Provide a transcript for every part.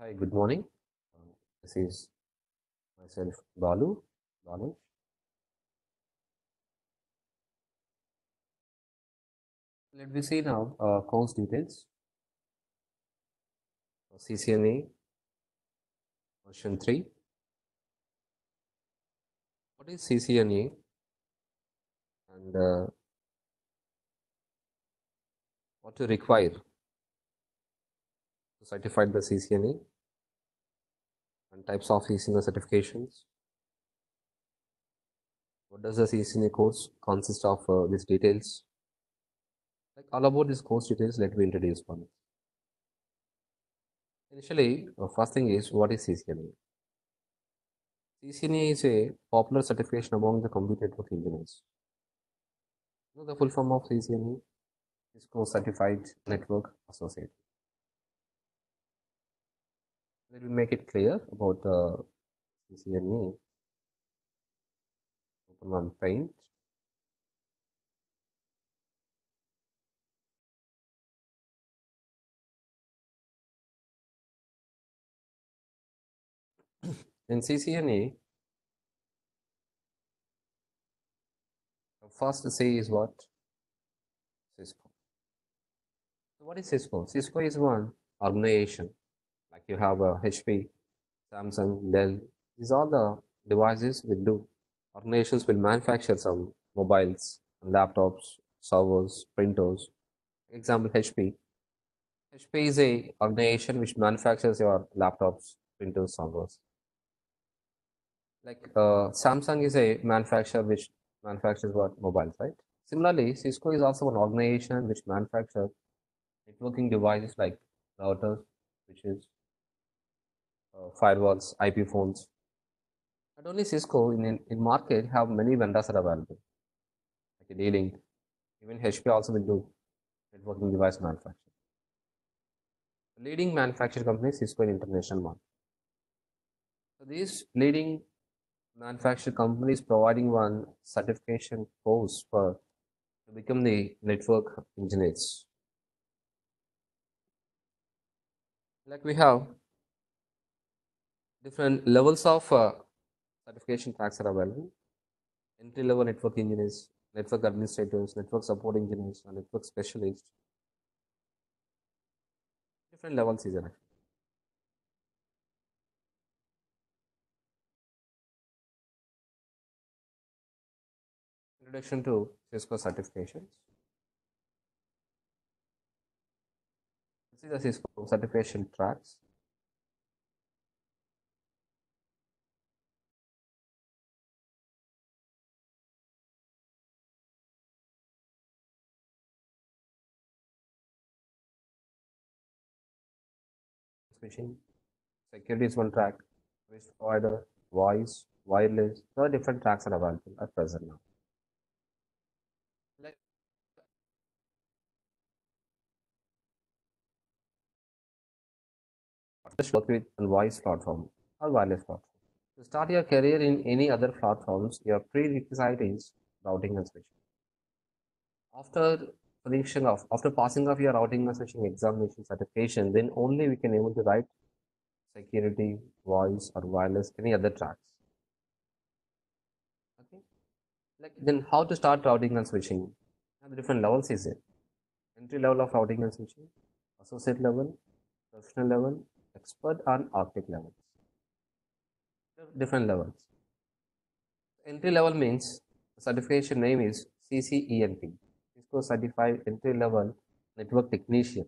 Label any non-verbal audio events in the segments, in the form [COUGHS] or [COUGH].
Hi, good morning. Uh, This is myself, Balu. Balu. Let me see now uh, course details. CCNA version 3. What is CCNA? And uh, what to require to certify the CCNA and types of CCNA certifications. What does the CCNA course consist of? Uh, these details. Like all about this course details, let me introduce one. Initially, uh, first thing is what is CCNA? CCNA is a popular certification among the computer network engineers. You know the full form of CCNA? Cisco Certified Network Associate. Let me make it clear about the CCNA. Open one paint. [COUGHS] In CCNA, first say is what? Cisco. So what is Cisco? Cisco is one organization. Like you have a HP, Samsung, Dell. These are the devices will do. Organizations will manufacture some mobiles, laptops, servers, printers. Example HP. HP is a organization which manufactures your laptops, printers, servers. Like uh, Samsung is a manufacturer which manufactures what mobiles, right? Similarly, Cisco is also an organization which manufactures networking devices like routers, switches, Uh, firewalls, IP phones. Not only Cisco in, in market have many vendors are available, like D-Link. Even HP also will do networking device manufacturing. Leading manufacturing company Cisco in international market. So these leading manufacturing companies providing one certification course for to become the network engineers. Like we have different levels of uh, certification tracks are available. Entry level network engineers, network administrators, network support engineers, and network specialists. Different levels is there. Introduction to Cisco certifications. This is the Cisco certification tracks. Switching. Security is one track. Service provider, voice, wireless. There are different tracks are available at present now. Just work with a voice platform or wireless platform. To start your career in any other platforms, your prerequisite is routing and switching. After off, after passing of your routing and switching examination certification, then only we can able to write security, voice, or wireless, any other tracks. Okay. Like then how to start routing and switching? Now, the different levels is it? Entry level of routing and switching, associate level, professional level, expert and architect levels. Different levels. Entry level means certification name is CCENT, Cisco Certified Entry Level Network Technician.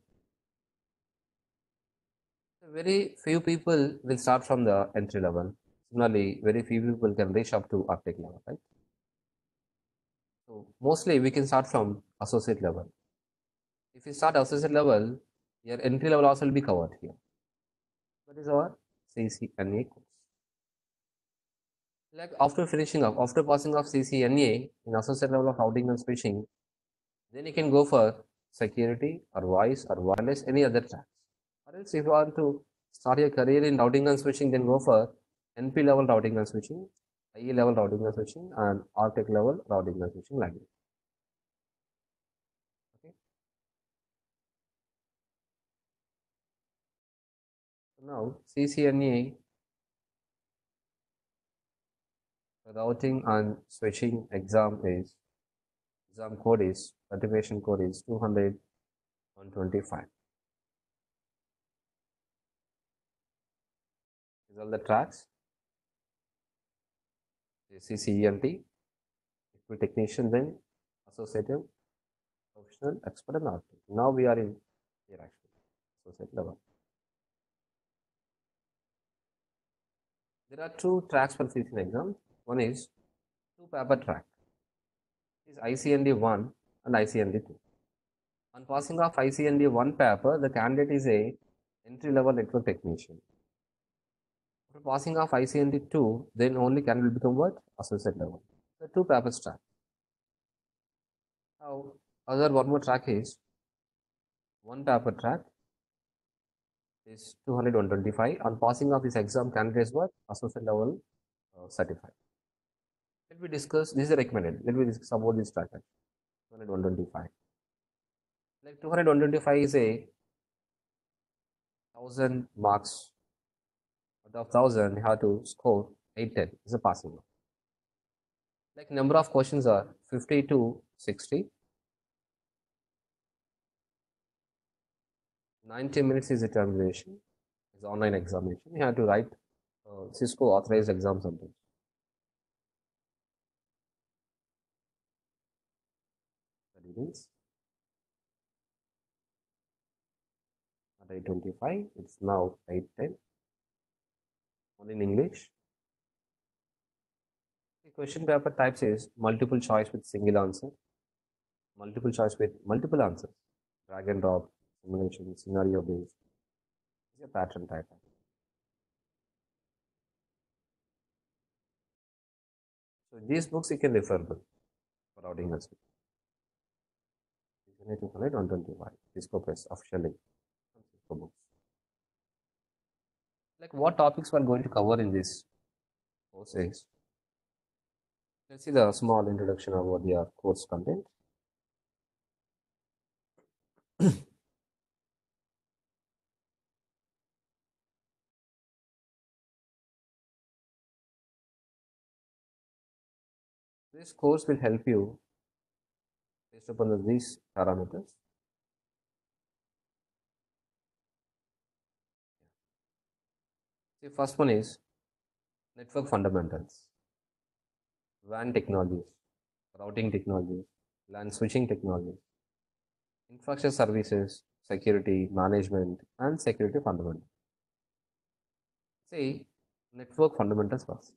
Very few people will start from the entry level. Similarly, very few people can reach up to architect level, right? So mostly we can start from associate level. If you start associate level, your entry level also will be covered here. That is our CCNA course. Like after finishing up, after passing off CCNA in associate level of routing and switching, then you can go for security or voice or wireless, any other tracks. Or else if you want to start your career in routing and switching, then go for NP level routing and switching, IE level routing and switching, and architect level routing and switching like this. Okay. Now CCNA routing and switching exam is exam code is certification code is 200 125 these are the tracks. CCENT equipment technician then associative professional expert and architect. Now we are in here actually. Associate level. There are two tracks for CCN exam. One is two paper track. Is ICND 1 and ICND 2 on passing of ICND 1 paper, the candidate is a entry-level network technician. After passing of ICND 2, then only candidate will become what? Associate level. The two papers track. Now, other one more track is one paper track is 200 125. On passing of this exam, candidate is what? Associate level uh, certified. Let me discuss, this is recommended. Let me discuss about this track. 200 125 like 225 is a thousand marks. Out of thousand you have to score 810 is a passing mark like number of questions are 50 to 60 90 minutes is determination. Is online examination. You have to write uh, cisco authorized exam something is at 825 it's now 810 one in english. The question paper types is multiple choice with single answer multiple choice with multiple answers. Drag and drop simulation scenario based. Is a pattern type. So these books you can refer for routing as well 125 Cisco Press official link books. Like what topics we're going to cover in this course is let's see the small introduction about the course content. [COUGHS] this course will help you based upon these parameters The first one is network fundamentals, WAN technologies, routing technologies, LAN switching technologies, infrastructure services, security, management, and security fundamentals. See, network fundamentals first.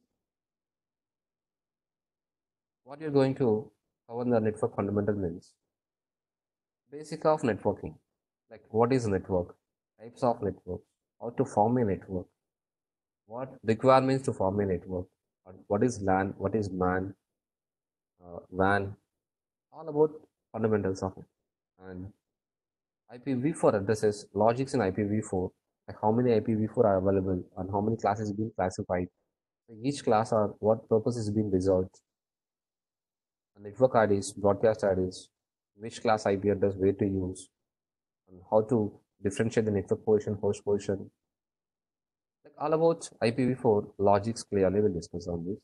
What you're going to cover the network fundamental means basic of networking, like what is network, types of network, how to form a network, what requirements to form a network, what is LAN, what is MAN, uh, WAN, all about fundamentals of it. And IPv4 addresses, logics in IPv4, like how many IPv4 are available and how many classes being classified. each class or what purpose is being resolved. Network IDs, broadcast IDs, which class IP address, where to use, and how to differentiate the network position, host position, like all about IPv4 logics clearly we'll discuss on this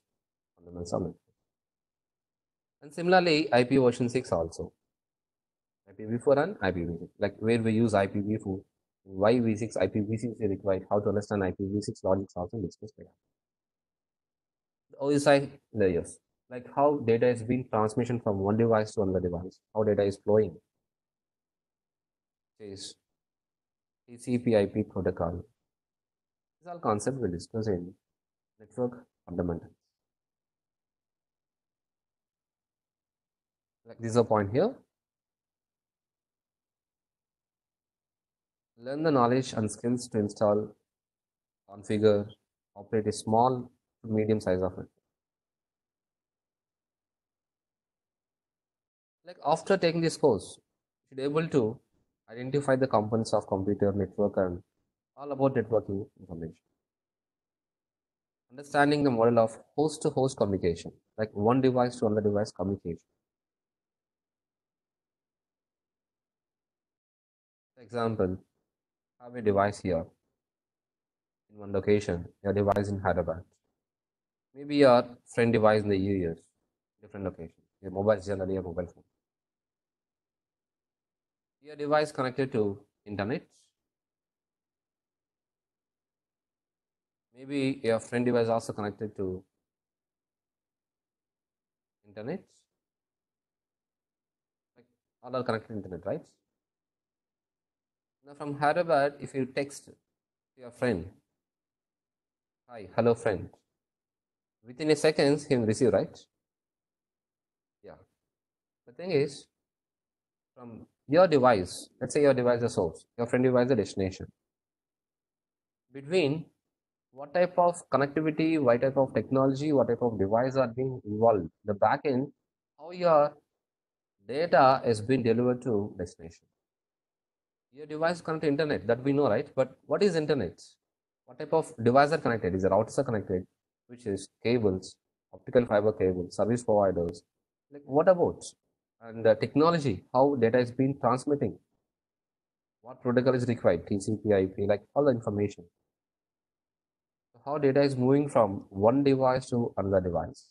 fundamentals of And similarly, IP version 6 also. IPv4 and IPv6. Like where we use IPv4, why v6, IPv6 is required, how to understand IPv6 logics also discussed later. The OSI layers, like how data is being transmission from one device to another device, how data is flowing. Is TCP IP protocol, these all concepts we discuss in network fundamentals. Like this is a point here. Learn the knowledge and skills to install, configure, operate a small to medium size of it. Like after taking this course, you should be able to identify the components of computer network and all about networking information. Understanding the model of host to host communication, like one device to another device communication. For example, have a device here. in one location, your device in Hyderabad. Maybe your friend device in the US, different location. Your mobile is generally a mobile phone. Your device connected to internet. Maybe your friend device also connected to internet. Like all are connected to internet, right? Now from Hyderabad, if you text your friend, hi, hello friend, within a seconds he will receive, right? Yeah. The thing is, from your device, let's say your device is source, your friend device is the destination. Between what type of connectivity, what type of technology, what type of device are being involved, the backend, how your data is being delivered to destination. Your device connected to internet, that we know, right? But what is internet? What type of device are connected? Is the routers are connected, which is cables, optical fiber cables, service providers. Like what about? And the technology, how data is being transmitting, what protocol is required, TCP, IP, like all the information. How data is moving from one device to another device.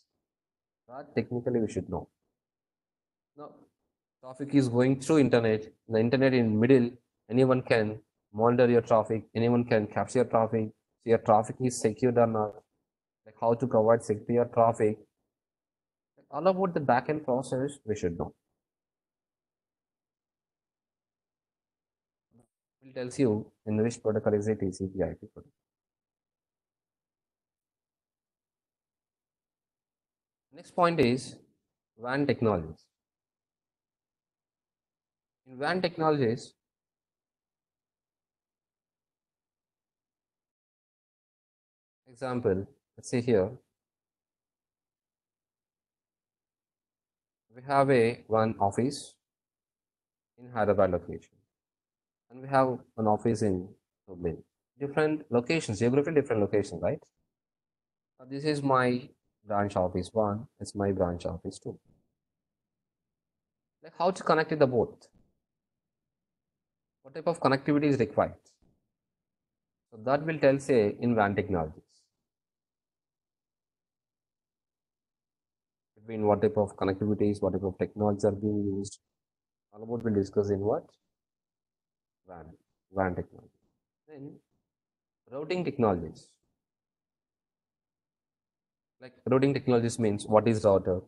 That technically we should know. Now, traffic is going through internet. The internet in middle, anyone can monitor your traffic. Anyone can capture your traffic. So your traffic is secured or not. Like how to provide secure traffic. All about the backend process we should know. Tells you in which protocol is a TCP IP protocol. Next point is WAN technologies. In WAN technologies, example, let's see here, we have a one office in Hyderabad location and we have an office in Dublin. Different locations, geographically different locations, right? This is my branch office one, it's my branch office two. Like how to connect with the both? What type of connectivity is required? So that will tell say in WAN technologies. Between what type of connectivities, what type of technologies are being used. All about we'll discuss in what? WAN, WAN technology. Then routing technologies. Like routing technologies means what is router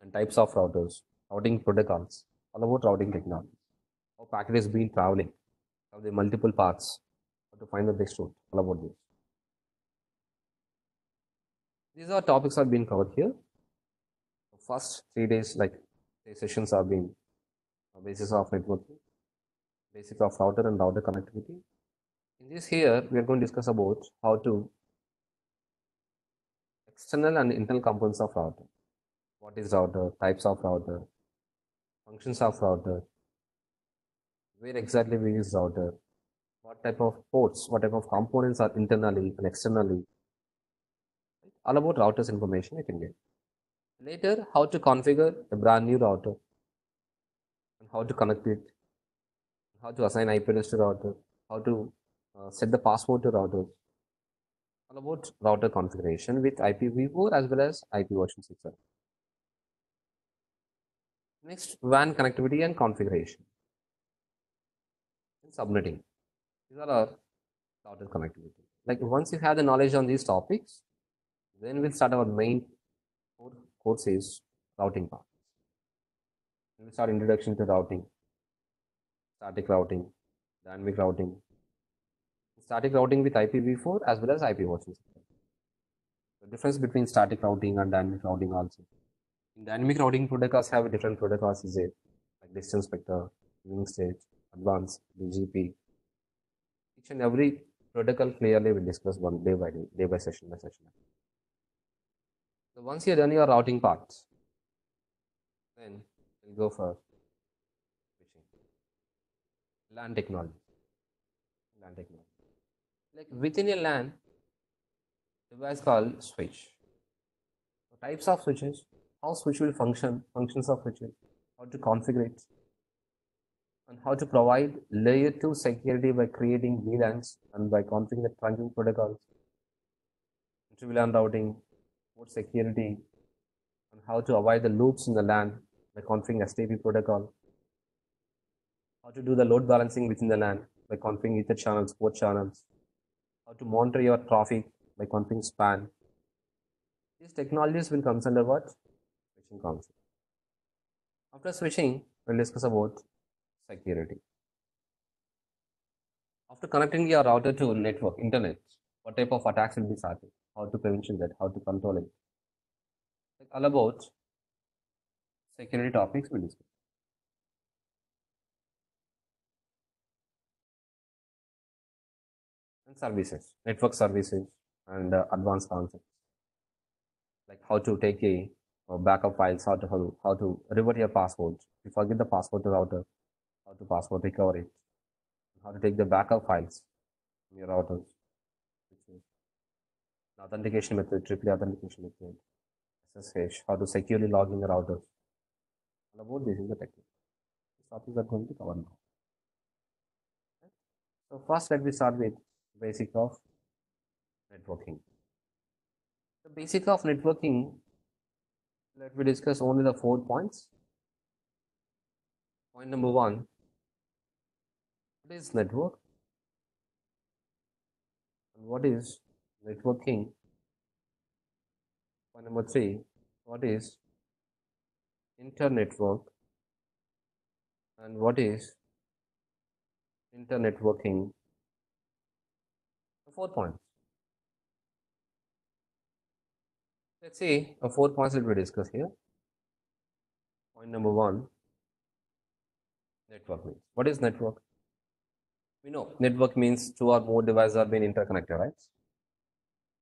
and types of routers, routing protocols, all about routing technology. How packet is being traveling, how the multiple paths, how to find the best route, all about this. These are topics are being covered here. First three days, like three sessions are being basis of networking, basic of router and router connectivity. In this here, we are going to discuss about how to external and internal components of router. What is router, types of router, functions of router, where exactly we use router, what type of ports, what type of components are internally and externally. All about routers information you can get. Later, how to configure a brand new router and how to connect it, how to assign IP address to router, how to uh, set the password to routers all about router configuration with IPv4 as well as IP version 6. Next, WAN connectivity and configuration. And subnetting. These are our router connectivity. Like once you have the knowledge on these topics, then we'll start our main course is routing part. We'll start introduction to routing, static routing, dynamic routing, static routing with IPv4 as well as IP version. The difference between static routing and dynamic routing also. In dynamic routing protocols have different protocols is it like distance vector, link state, advanced, BGP. Each and every protocol clearly will discuss one day by day, day by session by session. So once you're done your routing part, then we'll go for. LAN technology. LAN technology like within a LAN device called switch. So types of switches, how switch will function, functions of switches, how to configure it. on how to provide layer 2 security by creating VLANs and by configuring the trunking protocols, inter-VLAN routing, port security, and how to avoid the loops in the LAN by configuring STP protocol, how to do the load balancing within the LAN by configuring ether channels, port channels, how to monitor your traffic by configuring span. These technologies will come under what? Switching concept. After switching, we'll discuss about security. After connecting your router to network, internet, what type of attacks will be started? How to prevention that? How to control it? Like all about security topics we'll discuss. Services, network services, and uh, advanced concepts like how to take a, a backup files, how to how, how to revert your password. If you forget the password to router, how to password recover it, how to take the backup files from your routers, the authentication method, triple authentication method, SSH, how to securely log in the routers. And about this is the technique. These topics are going to cover now. So first let me start with basic of networking. The basic of networking, let me discuss only the four points. Point number one, what is network? And what is networking? Point number three, what is internetwork? And what is internetworking? Four points. Let's see a four points that we discuss here. Point number one, network means. What is network? We know network means two or more devices are being interconnected, right?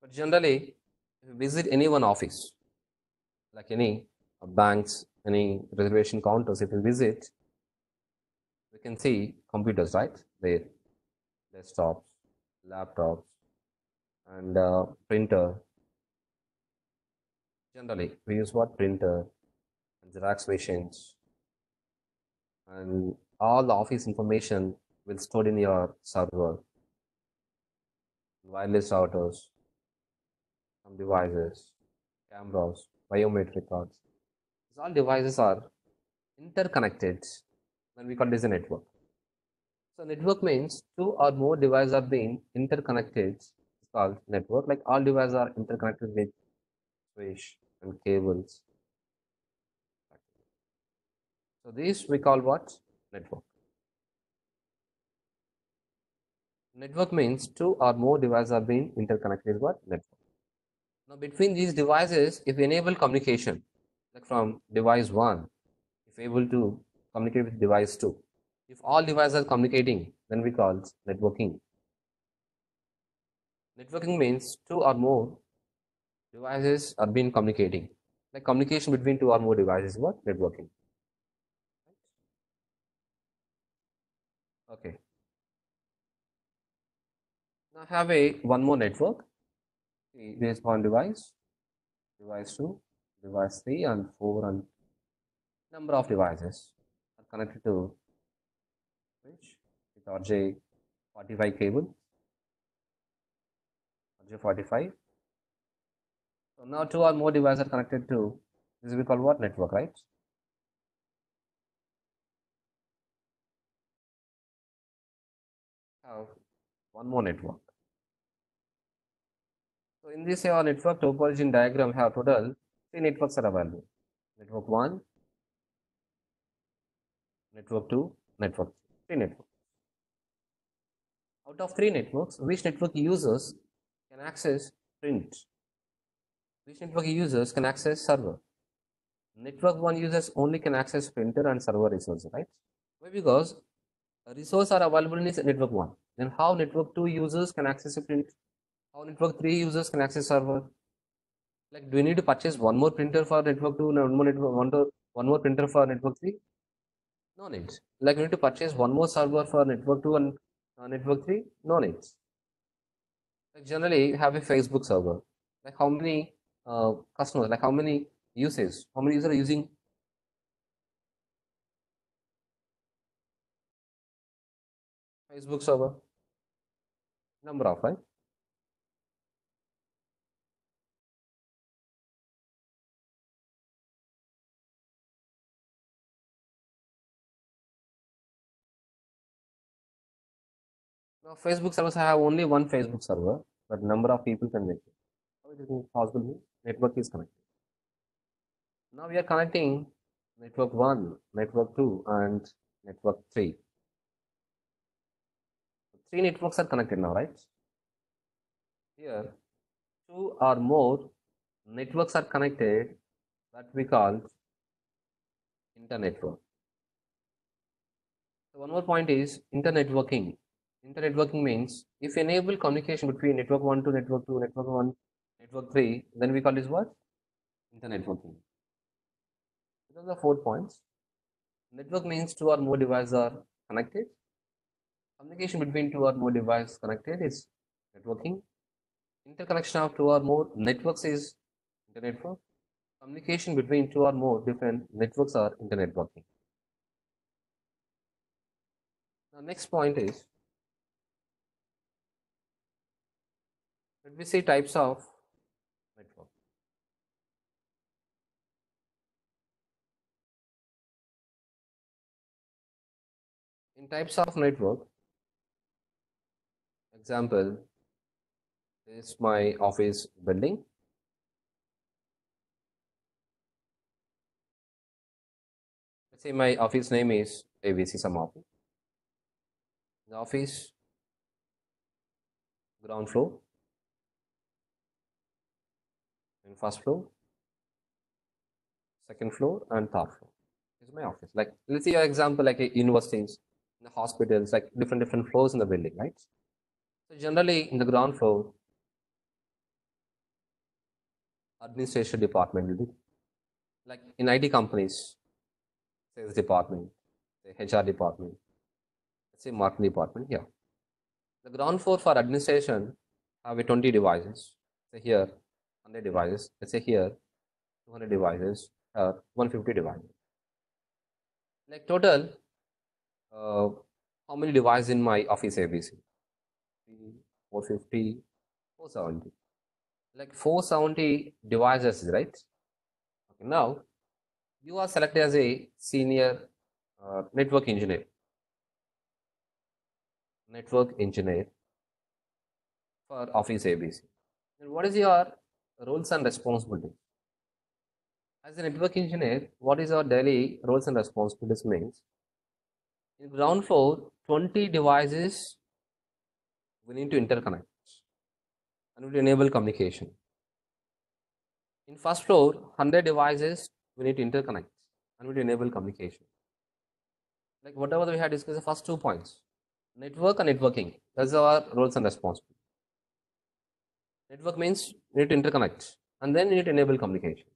But generally, if you visit any one office, like any uh, banks, any reservation counters, if you visit, we can see computers, right? There, desktops, laptops, and uh, printer. Generally, we use what printer, and Xerox machines, and all the office information will stored in your server. Wireless routers, some devices, cameras, biometric cards. These all devices are interconnected when we call this a network. So network means two or more devices are being interconnected. It's called network. Like all devices are interconnected with switch and cables. So these we call what? Network. Network means two or more devices are being interconnected what? Network. Now between these devices, if enable communication, like from device 1, if able to communicate with device 2, if all devices are communicating, then we call networking. Networking means two or more devices are being communicating. Like communication between two or more devices, what? Networking. Okay. Now have a one more network. See, There's one device, device 2, device 3 and 4 and number of devices are connected to which with RJ45 cable. RJ45. So now two or more devices are connected to this we call what network, right? One more network. So in this our network topology diagram have total three networks are available. Network 1, network 2, network 3 networks. Out of three networks, which network users can access print? Which network users can access server? Network 1 users only can access printer and server resources, right? Why? Because a resource are available in network 1. Then how network 2 users can access a print? How network 3 users can access server? Like, do we need to purchase one more printer for network 2 and one more network one more printer for network 3? No need. Like, you need to purchase one more server for network 2 and uh, network 3? No need. Like, generally, you have a Facebook server. Like, how many uh, customers, like, how many users, how many users are using Facebook server. Number of, right? Now, Facebook servers have only one Facebook server, but number of people can make it. Possible? Network is connected. Now we are connecting network 1, network 2 and network 3. Three networks are connected now, right? Here, two or more networks are connected that we call internetwork. So one more point is internetworking. Internetworking means if you enable communication between network 1 to network 2, network 1, network 3, then we call this what? Internetworking. Those are four points. Network means two or more devices are connected. Communication between two or more devices connected is networking. Interconnection of two or more networks is internetwork. Communication between two or more different networks are internetworking. The next point is let me see types of network. In types of network, example, this is my office building. Let's say my office name is ABC office. The office ground floor and first floor, second floor and third floor. Is my office. Like let's say your example like a universities, in the hospitals, like different different floors in the building, right? So generally in the ground floor, administration department will be like in IT companies, sales department, HR department, let's say marketing department here. The ground floor for administration have a 20 devices. Say here 100 devices. Let's say here 200 devices or 150 devices. Like total, uh, how many devices in my office ABC? 450, 470. Like 470 devices, right? Okay, now you are selected as a senior uh, network engineer. Network engineer for Office ABC. And what is your roles and responsibilities? As a network engineer, what is our daily roles and responsibilities means? In ground floor, 20 devices we need to interconnect and will enable communication. In first floor, 100 devices we need to interconnect and will enable communication. Like whatever we had discussed, the first two points network and networking. That's our roles and responsibilities. Network means we need to interconnect and then we need to enable communication.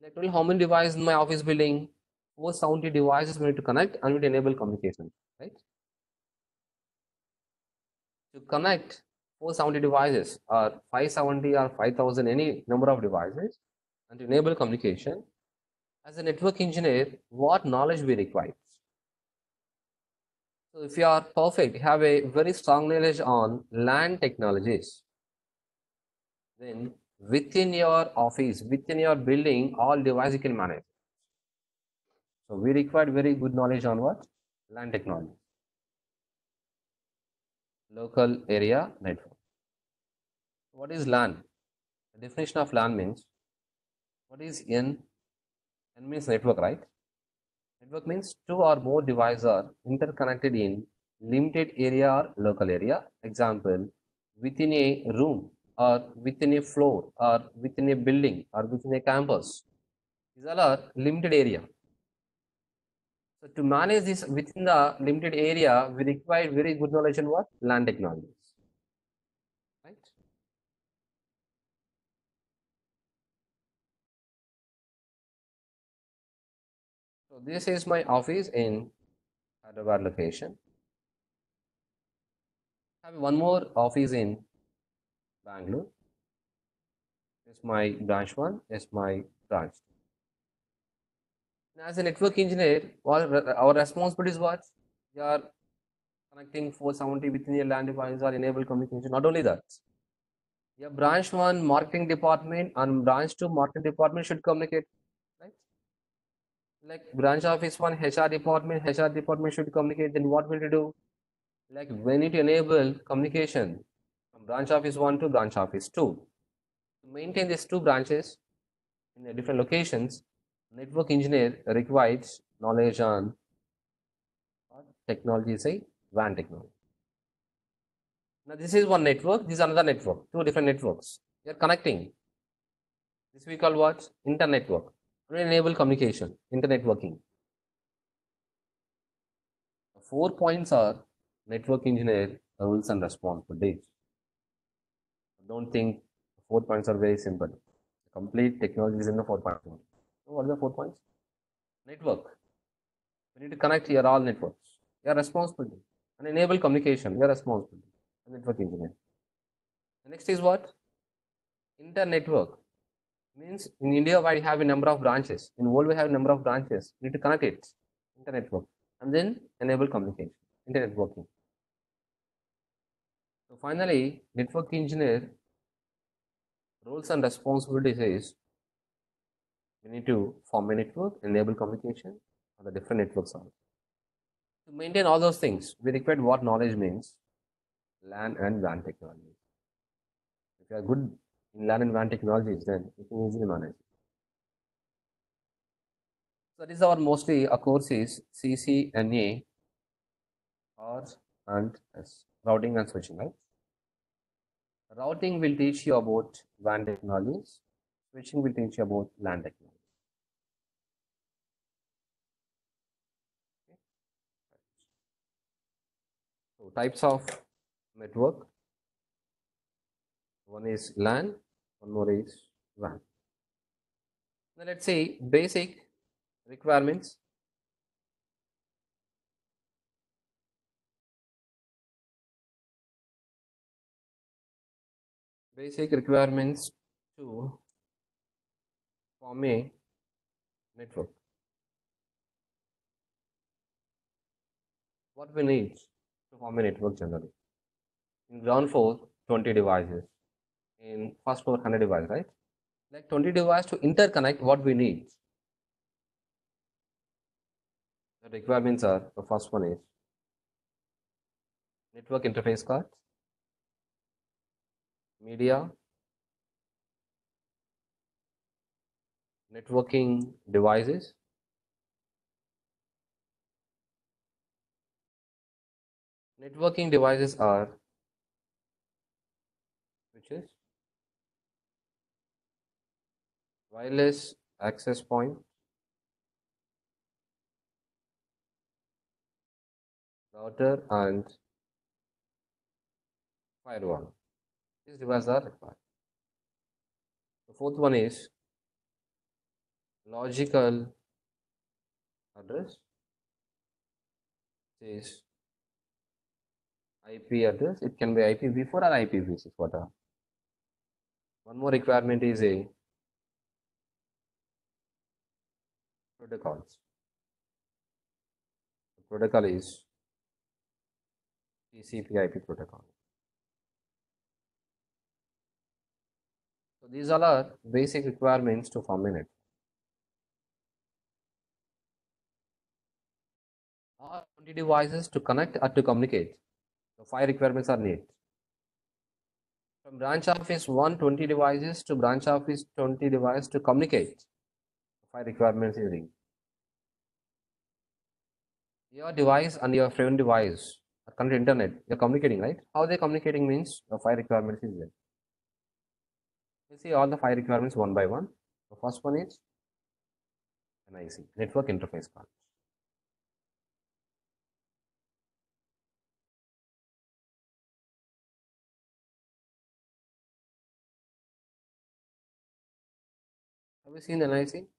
Like told how many devices in my office building? 470 devices we need to connect and we need to enable communication, right? To connect 470 devices or 570 or 5000 any number of devices and to enable communication as a network engineer what knowledge we require so if you are perfect have a very strong knowledge on LAN technologies then within your office within your building all devices you can manage so we require very good knowledge on what LAN technology local area network what is LAN? The definition of LAN means what is N? N means network, right? Network means two or more devices are interconnected in limited area or local area. Example, within a room or within a floor or within a building or within a campus. These all are limited area. So to manage this within the limited area, we require very good knowledge in what? LAN technologies. Right? So this is my office in Hyderabad location. I have one more office in Bangalore. Is my branch one. Is my branch. Now, as a network engineer, our responsibility is what? We are connecting 470 within your LAN device or enable communication. Not only that, your branch one marketing department and branch two marketing department should communicate? Like branch office one HR department, HR department should communicate. Then what will you do? Like need to enable communication branch office one to branch office two. To maintain these two branches in different locations, network engineer requires knowledge on technology, say WAN technology. Now this is one network, this is another network, two different networks. They are connecting. This we call what? Internetwork. To enable communication, internetworking. Four points are network engineer roles and responsibilities. Don't think four points are very simple. Complete technology is in the four points. What are the four points? Network. We need to connect here all networks. You are responsible. And enable communication. You are responsible. Network engineer. The next is what? Internetwork. Means in India we have a number of branches. In world we have a number of branches. We need to connect it. Internetwork. And then enable communication. Internet working. Finally, network engineer roles and responsibilities is we need to form a network, enable communication on the different networks. To maintain all those things, we require what knowledge means, LAN and WAN technology. If you are good in LAN and WAN technologies, then you can easily manage. So this is our mostly is CCNA R and S, routing and switching, right? Routing will teach you about WAN technologies. Switching will teach you about LAN technology. So types of network. One is LAN, one more is WAN. Now let's say basic requirements. Basic requirements to form a network. What we need to form a network generally. In ground floor, 20 devices. In first floor, 100 devices, right? Like 20 devices to interconnect, what we need. The requirements are the first one is network interface card, media, networking devices, networking devices are switches, wireless access point, router and firewall. These devices are required. The fourth one is logical address. This is IP address. It can be IPv4 or IPv6, whatever. One more requirement is a protocols. The protocol is TCP IP protocol. So these all are basic requirements to network. Or 20 devices to connect or to communicate. So five requirements are needed. From branch office 120 devices to branch office 20 devices to communicate. Five requirements is needed. Your device and your friend device are connected internet. You're communicating, right? How they communicating means the five requirements is there. You see all the five requirements one by one. The first one is NIC, Network Interface Card. Have you seen NIC?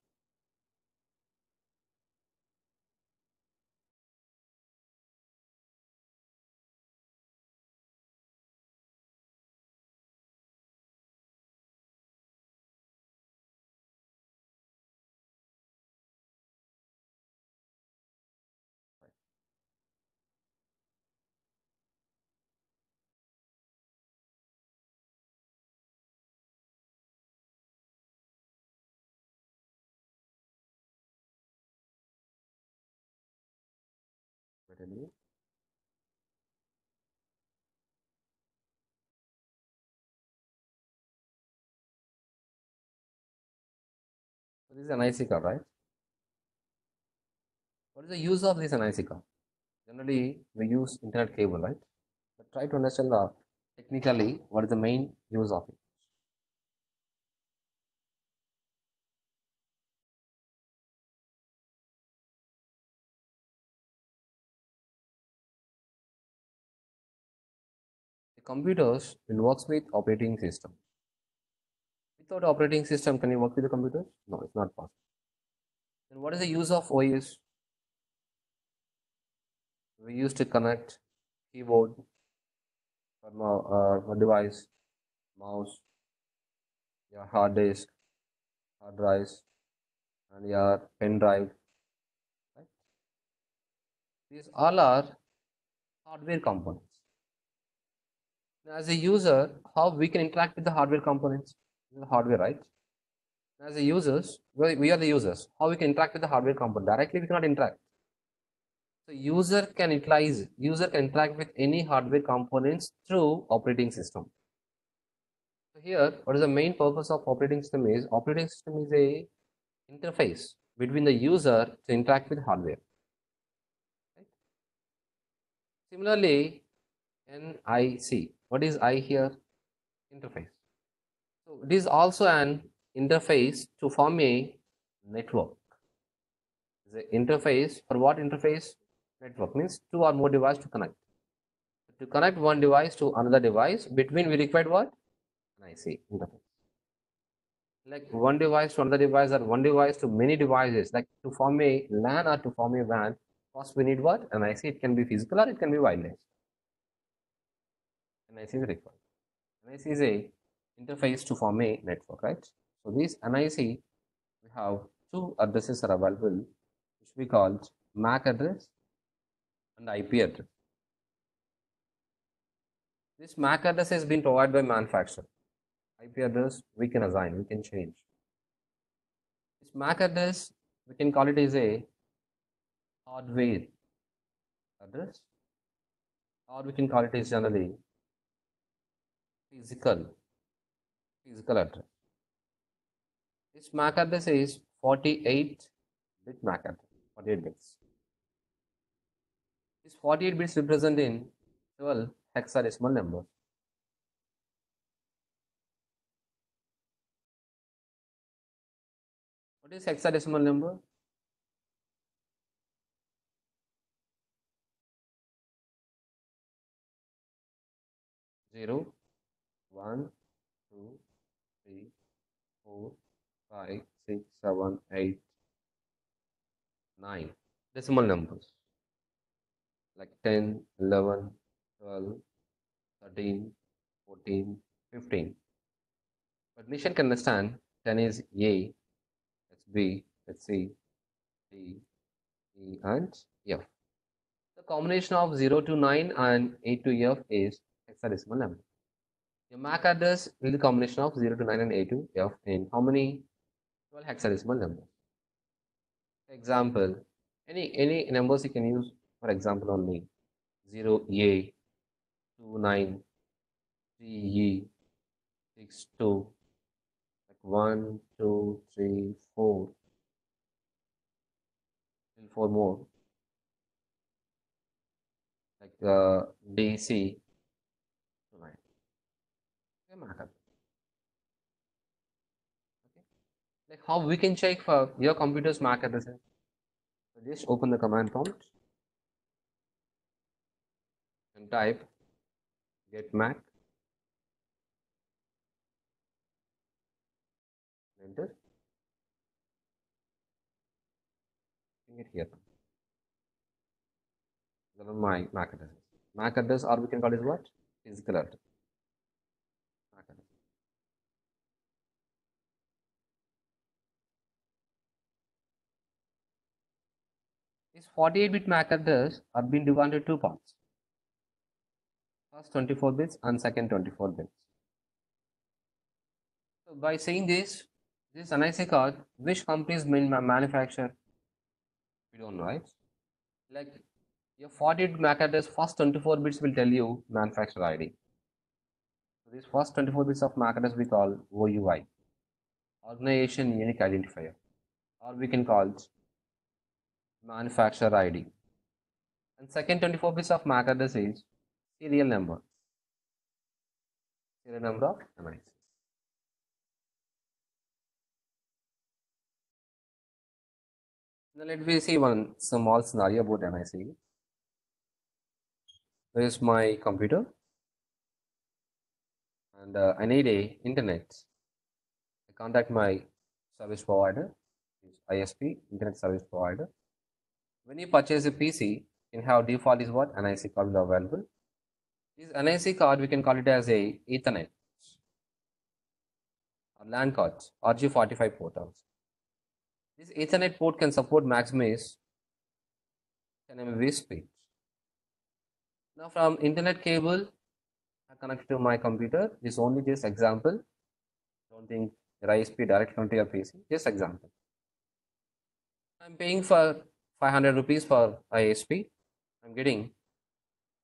This is an IC card, right? What is the use of this NIC card? Generally, we use internet cable, right? But try to understand the technically what is the main use of it. Computers will work with operating system. Without operating system, can you work with the computer? No, it's not possible. Then what is the use of OS? We used to connect keyboard or uh, device, mouse, your hard disk, hard drives, and your pen drive. Right? These all are hardware components. As a user, how we can interact with the hardware components? The hardware, right? As a users, we are the users. How we can interact with the hardware component? Directly, we cannot interact. So user can utilize, user can interact with any hardware components through operating system. So here, what is the main purpose of operating system is, operating system is a interface between the user to interact with hardware. Right? Similarly, NIC, what is I here? Interface. So it is also an interface to form a network. The interface for what interface? network means two or more devices to connect. To connect one device to another device, between we require what? An IC interface. Like one device to another device or one device to many devices, like to form a LAN or to form a WAN, first we need what? An IC. It can be physical or it can be wireless. An IC is required. An IC is a interface to form a network, right? So this NIC, we have two addresses are available, which we called MAC address and IP address. This MAC address has been provided by manufacturer. IP address we can assign, we can change. This MAC address, we can call it as a hardware address or we can call it as generally physical physical address. This MAC address is 48 bit MAC address, 48 bits. These 48 bits represent in 12 hexadecimal number What is hexadecimal number? Zero, one, two, three, four, five, six, seven, eight, nine decimal numbers like 10, 11, 12, 13, 14, 15. But Nishan can understand 10 is A, that's B, that's C, D, E, and F. The combination of 0 to 9 and 8 to F is hexadecimal number. Your MAC address is the combination of 0 to 9 and A to F in how many? 12 hexadecimal numbers. example, any any numbers you can use for example only 0a 29 3e 62 like 1 2 3 4 still four more. Like uh, dc 9 okay. Like how we can check for your computer's MAC addresses so just open the command prompt and type getmac. Enter. It here. My mac address. Mac address or we can call it what? Physical address 48-bit MAC address are being divided into two parts. First 24 bits and second 24 bits. So by saying this, this NIC card, which companies manufacture? We don't know, right? Like your 48 MAC address, first 24 bits will tell you manufacturer ID. So this first 24 bits of MAC address we call OUI, Organization Unique Identifier, or we can call it manufacturer ID. And second 24 bits of MAC address is serial number, serial number of NIC. Now let me see one small scenario about NIC. There is my computer and uh, I need a internet. I contact my service provider, ISP, internet service provider. When you purchase a PC, can have default is what NIC card will available. This NIC card we can call it as a Ethernet or LAN card, RJ45 port also. This Ethernet port can support maximize 10 Mbps speed. Now from internet cable, I connect to my computer. This only this example. Don't think your ISP directly onto your PC. Just example. I'm paying for 500 rupees for ISP. I'm getting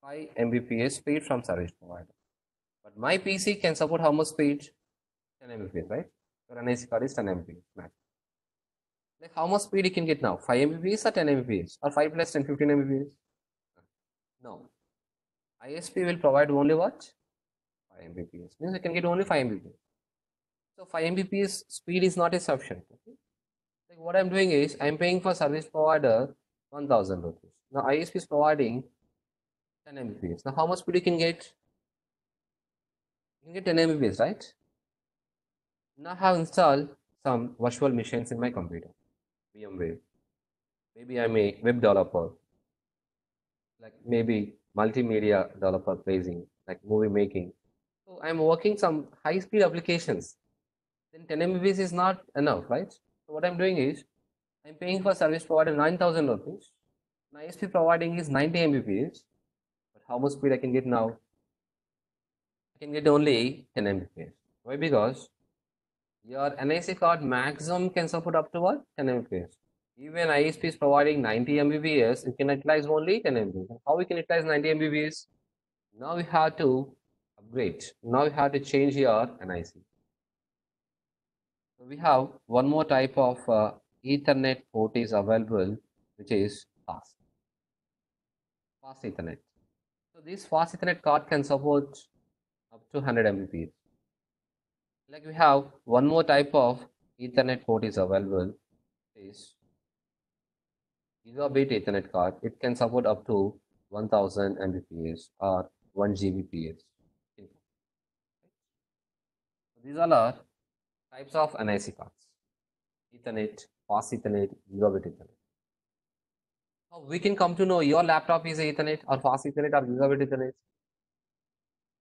5 Mbps speed from service provider. But my PC can support how much speed? 10 Mbps, right? Your NIC card is 10 Mbps max. Like how much speed you can get now? 5 Mbps or 10 Mbps? Or 5 plus 10, 15 Mbps? No. ISP will provide only what? 5 Mbps. Means you can get only 5 Mbps. So 5 Mbps speed is not a sufficient. Okay? What I'm doing is I'm paying for service provider 1000 rupees. Now ISP is providing 10 Mbps. Now how much speed you can get? You can get 10 Mbps, right? Now I have installed some virtual machines in my computer. VMware. Maybe I'm a web developer, like maybe multimedia developer praising, like movie making. So I'm working some high speed applications. Then 10 Mbps is not enough, right? So what I'm doing is I'm paying for service provider 9000 rupees. My ISP providing is 90 Mbps. But how much speed I can get now? I can get only 10 Mbps. Why? Because your NIC card maximum can support up to what? 10 Mbps. Even ISP is providing 90 Mbps, you can utilize only 10 Mbps. How we can utilize 90 Mbps? Now we have to upgrade. Now we have to change your NIC. So we have one more type of uh, Ethernet port is available, which is fast. Fast Ethernet. So this fast Ethernet card can support up to 100 Mbps like we have one more type of ethernet port is available is gigabit ethernet card it can support up to 1000 mbps or 1 gbps these are types of nic cards. Ethernet fast ethernet gigabit ethernet. How we can come to know your laptop is ethernet or fast ethernet or gigabit ethernet.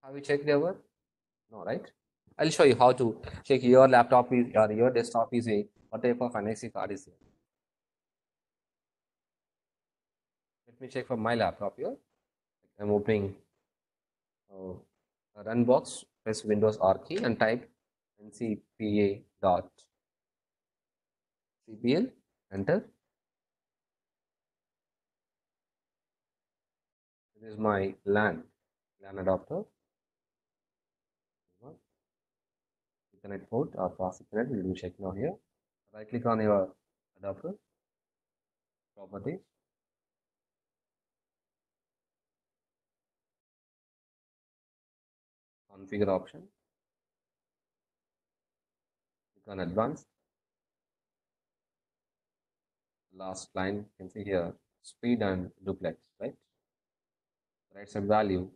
Have you checked ever no right? I'll show you how to check your laptop is or your desktop is a what type of NIC card is there. Let me check for my laptop here. I'm opening uh, run box, press Windows R key and type ncpa dot cpl, enter. This is my LAN, LAN adapter. Ethernet port or fast Ethernet. We'll do check now here. Right click on your adapter, properties. Configure option. On advanced. Last line you can see here speed and duplex, right? Right side value.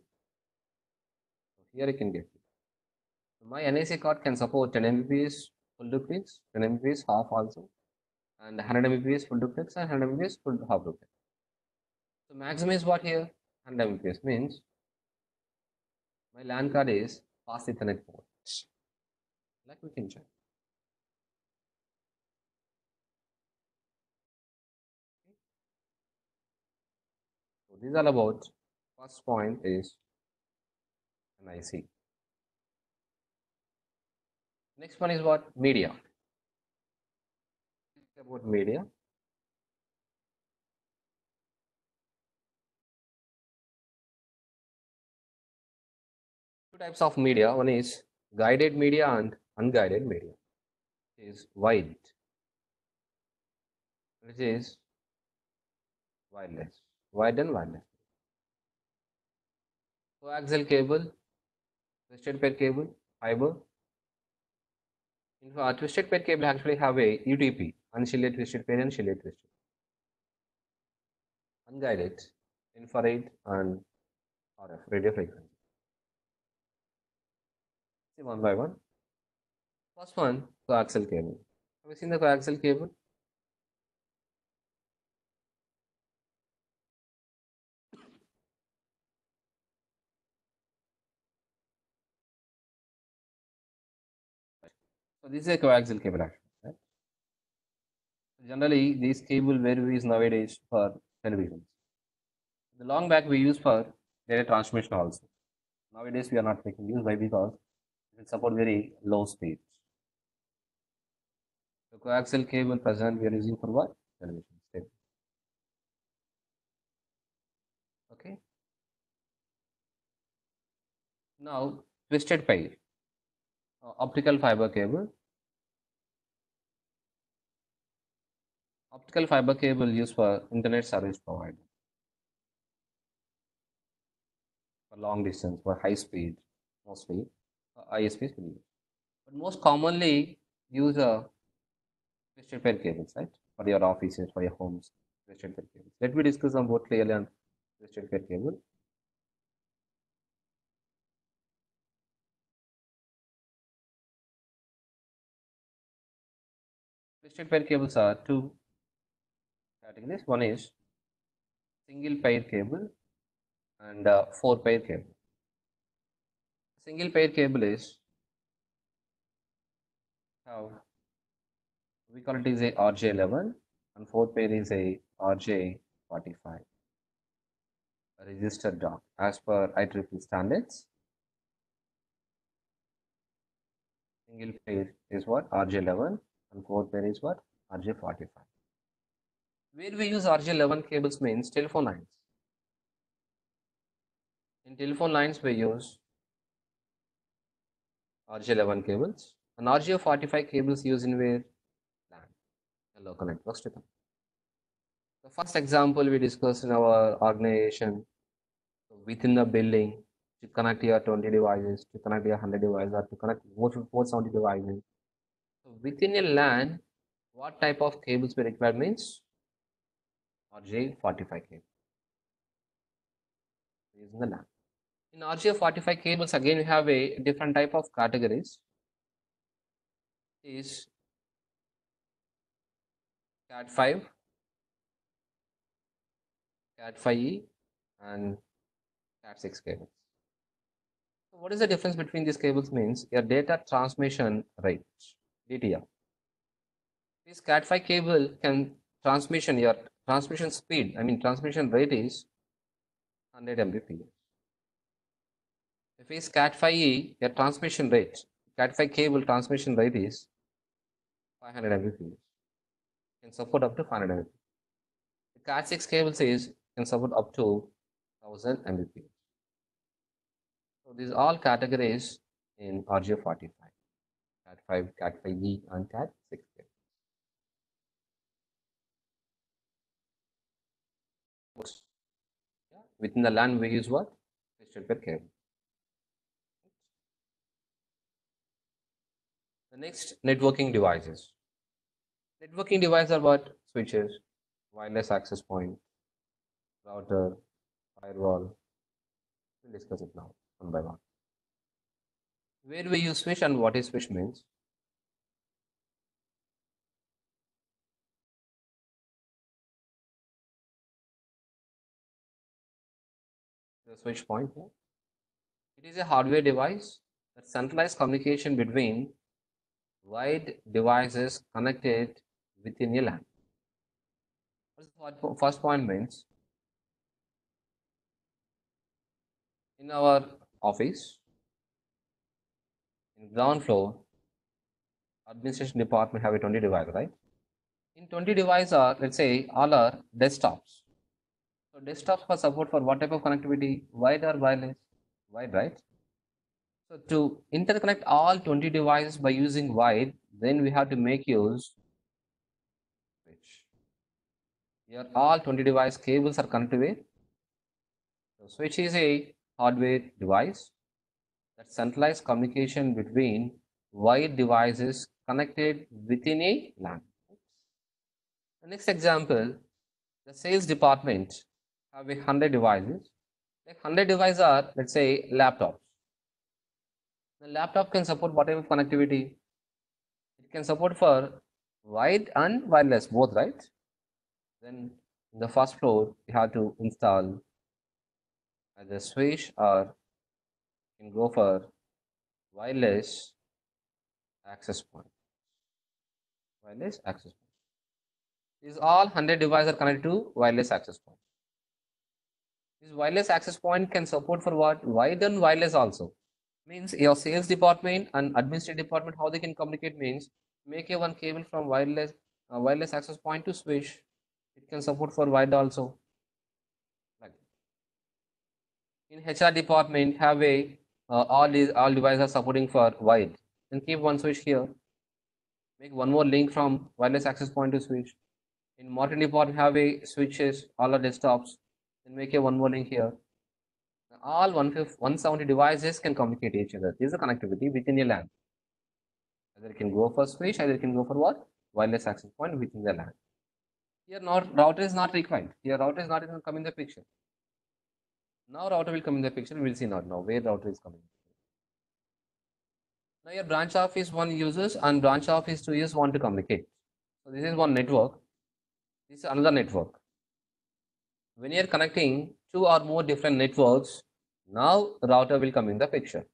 So here you can get it. My NAC card can support 10 Mbps full duplex, 10 Mbps half also, and 100 Mbps full duplex and 100 Mbps full half duplex. So maximum is what here? 100 Mbps means my LAN card is fast Ethernet port. Like we can check. These are about first point is NIC. Next one is what media. About media. Two types of media. One is guided media and unguided media. It is wide. which is wireless. Wide and wireless. Coaxial cable, twisted pair cable, fiber. In fact, twisted pair cable actually have a UTP, unshielded twisted pair and shielded twisted. Unguided, infrared and RF, radio frequency. See one by one. First one, coaxial cable. Have you seen the coaxial cable? So this is a coaxial cable. Right? Generally, these cable were used nowadays for televisions. The long back we use for data transmission also. Nowadays we are not making use. Why? Because it will support very low speeds. The coaxial cable present we are using for what? Television. Okay. Now twisted pair. Uh, optical fiber cable. Optical fiber cable used for internet service provider. For long distance, for high speed, mostly ISPs will use. But most commonly use a twisted pair cables, right? For your offices, for your homes, twisted pair cables. Let me discuss on both clearly on twisted pair cable. Twisted pair cables are two categories. One is single pair cable and uh, four pair cable. Single pair cable is how we call it is a RJ11 and four pair is a RJ45 a registered dock as per IEEE standards. Single pair is what RJ11 and four pair is what RJ45. Where we use RJ11 cables means telephone lines. In telephone lines we use RJ11 cables and RJ45 cables used in where LAN, the local networks to them. The first example we discussed in our organization within the building to connect your 20 devices, to connect your 100 devices, or to connect more 470 devices. So within a LAN, what type of cables we require means RJ45 cable. Using the LAN. In RJ45 cables, again, we have a different type of categories. Is Cat5, Cat5e, and Cat6 cables. So what is the difference between these cables means your data transmission rate, DTR. This Cat5 cable can transmission your transmission speed, I mean transmission rate is 100 Mbps. If it's Cat5e, your transmission rate, Cat5 cable transmission rate is 500 Mbps. Can support up to 500 Mbps. The Cat6 cable says can support up to 1000 Mbps. So these all categories in RJ45, Cat5, Cat5e, and Cat6 cable. Yeah. Within the LAN, we use what? Twisted pair cable. The next networking devices. Networking devices are what? Switches, wireless access point, router, firewall. We'll discuss it now one by one. Where we use switch and what is switch means. Switch point here. It is a hardware device that centralized communication between wide devices connected within a LAN. What first point means in our office, in ground floor, administration department have a 20 device, right? In 20 device are, let's say, all are desktops. So desktops for support for what type of connectivity? Wide or wireless? Wide, right? So to interconnect all 20 devices by using wide, then we have to make use switch. Here all 20 device cables are connected with. So switch is a hardware device that centralized communication between wide devices connected within a LAN. The next example, the sales department have a 100 devices. Like 100 devices are, let's say, laptops. The laptop can support whatever connectivity. It can support for wired and wireless both, right? Then in the first floor, you have to install either switch or you can go for wireless access point. Wireless access point. These all 100 devices are connected to wireless access point. This wireless access point can support for what? Wide and wireless also. Means your sales department and administrative department how they can communicate means make a one cable from wireless uh, wireless access point to switch. It can support for wide also. In hr department have a uh, all these all devices are supporting for wide then keep one switch here. Make one more link from wireless access point to switch. In marketing department have a switches all are desktops make a one more link here all 170 devices can communicate each other. This is the connectivity within a LAN. Either it can go for switch, either it can go for what? Wireless access point within the LAN. Here not router is not required. Here router is not even come in the picture. Now router will come in the picture. We will see not now where router is coming. Now your branch office one uses and branch office two users want to communicate. So this is one network. This is another network. When you are connecting two or more different networks, now router will come in the picture.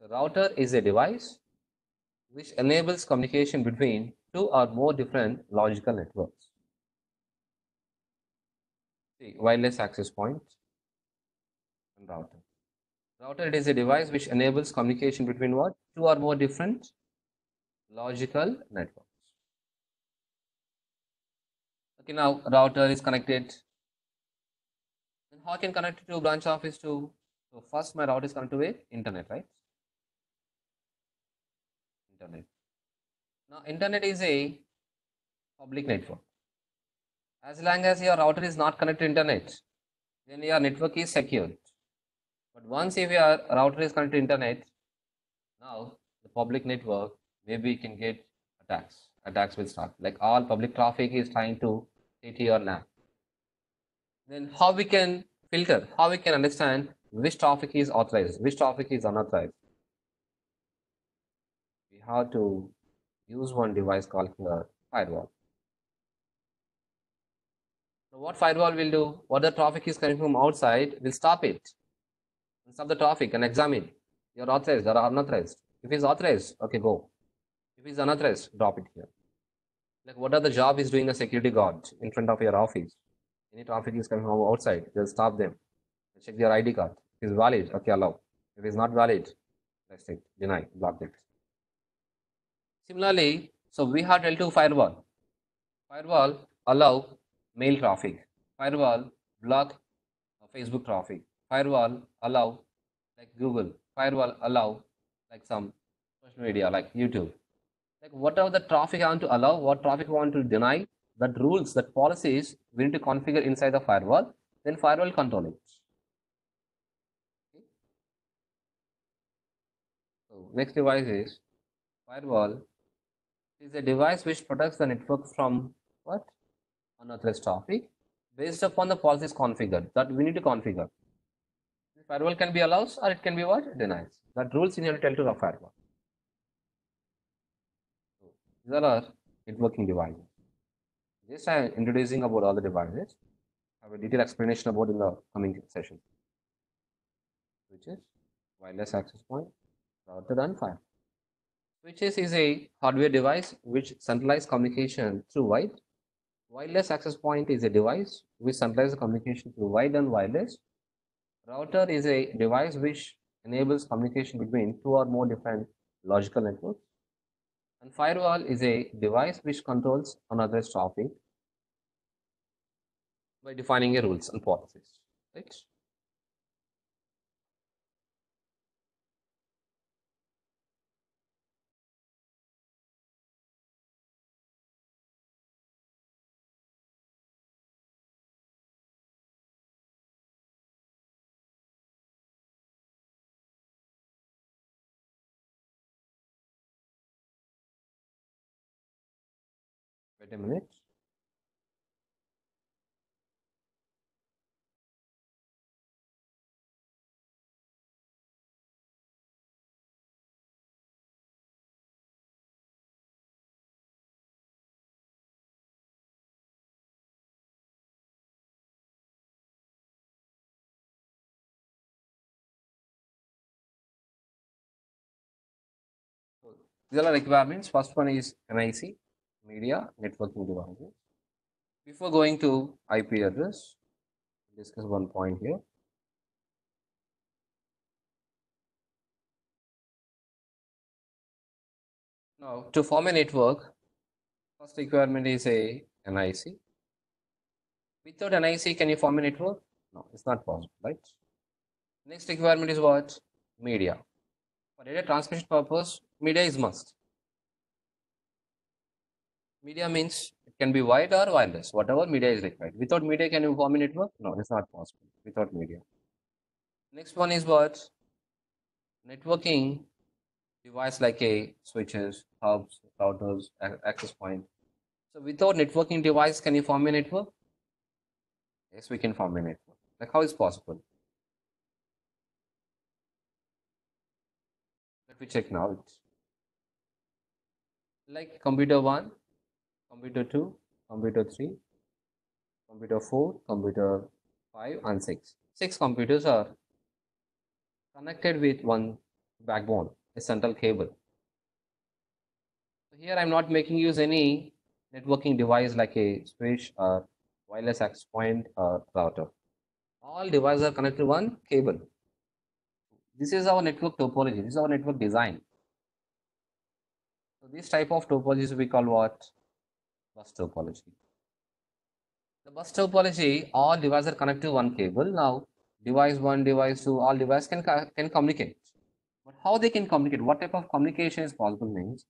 The router is a device which enables communication between two or more different logical networks. See, wireless access point and router. Router is a device which enables communication between what? Two or more different logical networks. Okay, now router is connected then how I can connect to branch office to so first my router is connected with internet, right? Internet. Now internet is a public network. As long as your router is not connected to internet, then your network is secured. But once if your router is connected to internet, now the public network maybe can get attacks. Attacks will start. Like all public traffic is trying to hit or LAN. Then how we can filter, how we can understand which traffic is authorized, which traffic is unauthorized. We have to use one device called firewall. So what firewall will do, what the traffic is coming from outside, will stop it. Stop the traffic and examine. You're authorized or unauthorized. If it's authorized, okay, go. If it's unauthorized, drop it here. Like what are the job is doing a security guard in front of your office? Any traffic is coming from outside, just stop them. Check their ID card. If it's valid, okay, allow. If it's not valid, let's it, deny, block it. Similarly, so we have L2 firewall. Firewall allow mail traffic. Firewall block Facebook traffic. Firewall allow like Google. Firewall allow like some social media like YouTube. Like whatever the traffic I want to allow, what traffic I want to deny, that rules, that policies we need to configure inside the firewall, then firewall control it. So next device is firewall is a device which protects the network from what? Unauthorized traffic based upon the policies configured that we need to configure. The firewall can be allowed or it can be what? Denies. That rules in your tell to the firewall. These are our networking devices. This I am introducing about all the devices. I have a detailed explanation about in the coming session, which is wireless access point, router and fire. Switches is a hardware device which centralizes communication through wide. Wireless access point is a device which centralizes communication through wide and wireless. Router is a device which enables communication between two or more different logical networks. And firewall is a device which controls unauthorized traffic by defining a rules and policies, right? Wait a minute. These are the requirements. First one is NIC, media, networking devices. Before going to IP address, discuss one point here. Now, to form a network, first requirement is a NIC. Without NIC, can you form a network? No, it's not possible, right? Next requirement is what? Media. For data transmission purpose, media is must. Media means it can be wired or wireless, whatever media is required. Without media, can you form a network? No, it's not possible without media. Next one is what? Networking device like a switches, hubs, routers, access point. So without networking device, can you form a network? Yes, we can form a network. Like how is possible? Let me check now. Like computer one, computer 2, computer 3, computer 4, computer 5 and 6. 6 computers are connected with one backbone, a central cable. So here I am not making use any networking device like a switch or wireless access point or router. All devices are connected to one cable. This is our network topology. This is our network design. So this type of topologies we call what? Bus topology. The bus topology, all devices are connected to one cable. Now, device 1, device 2, all devices can, can communicate. But how they can communicate, what type of communication is possible means,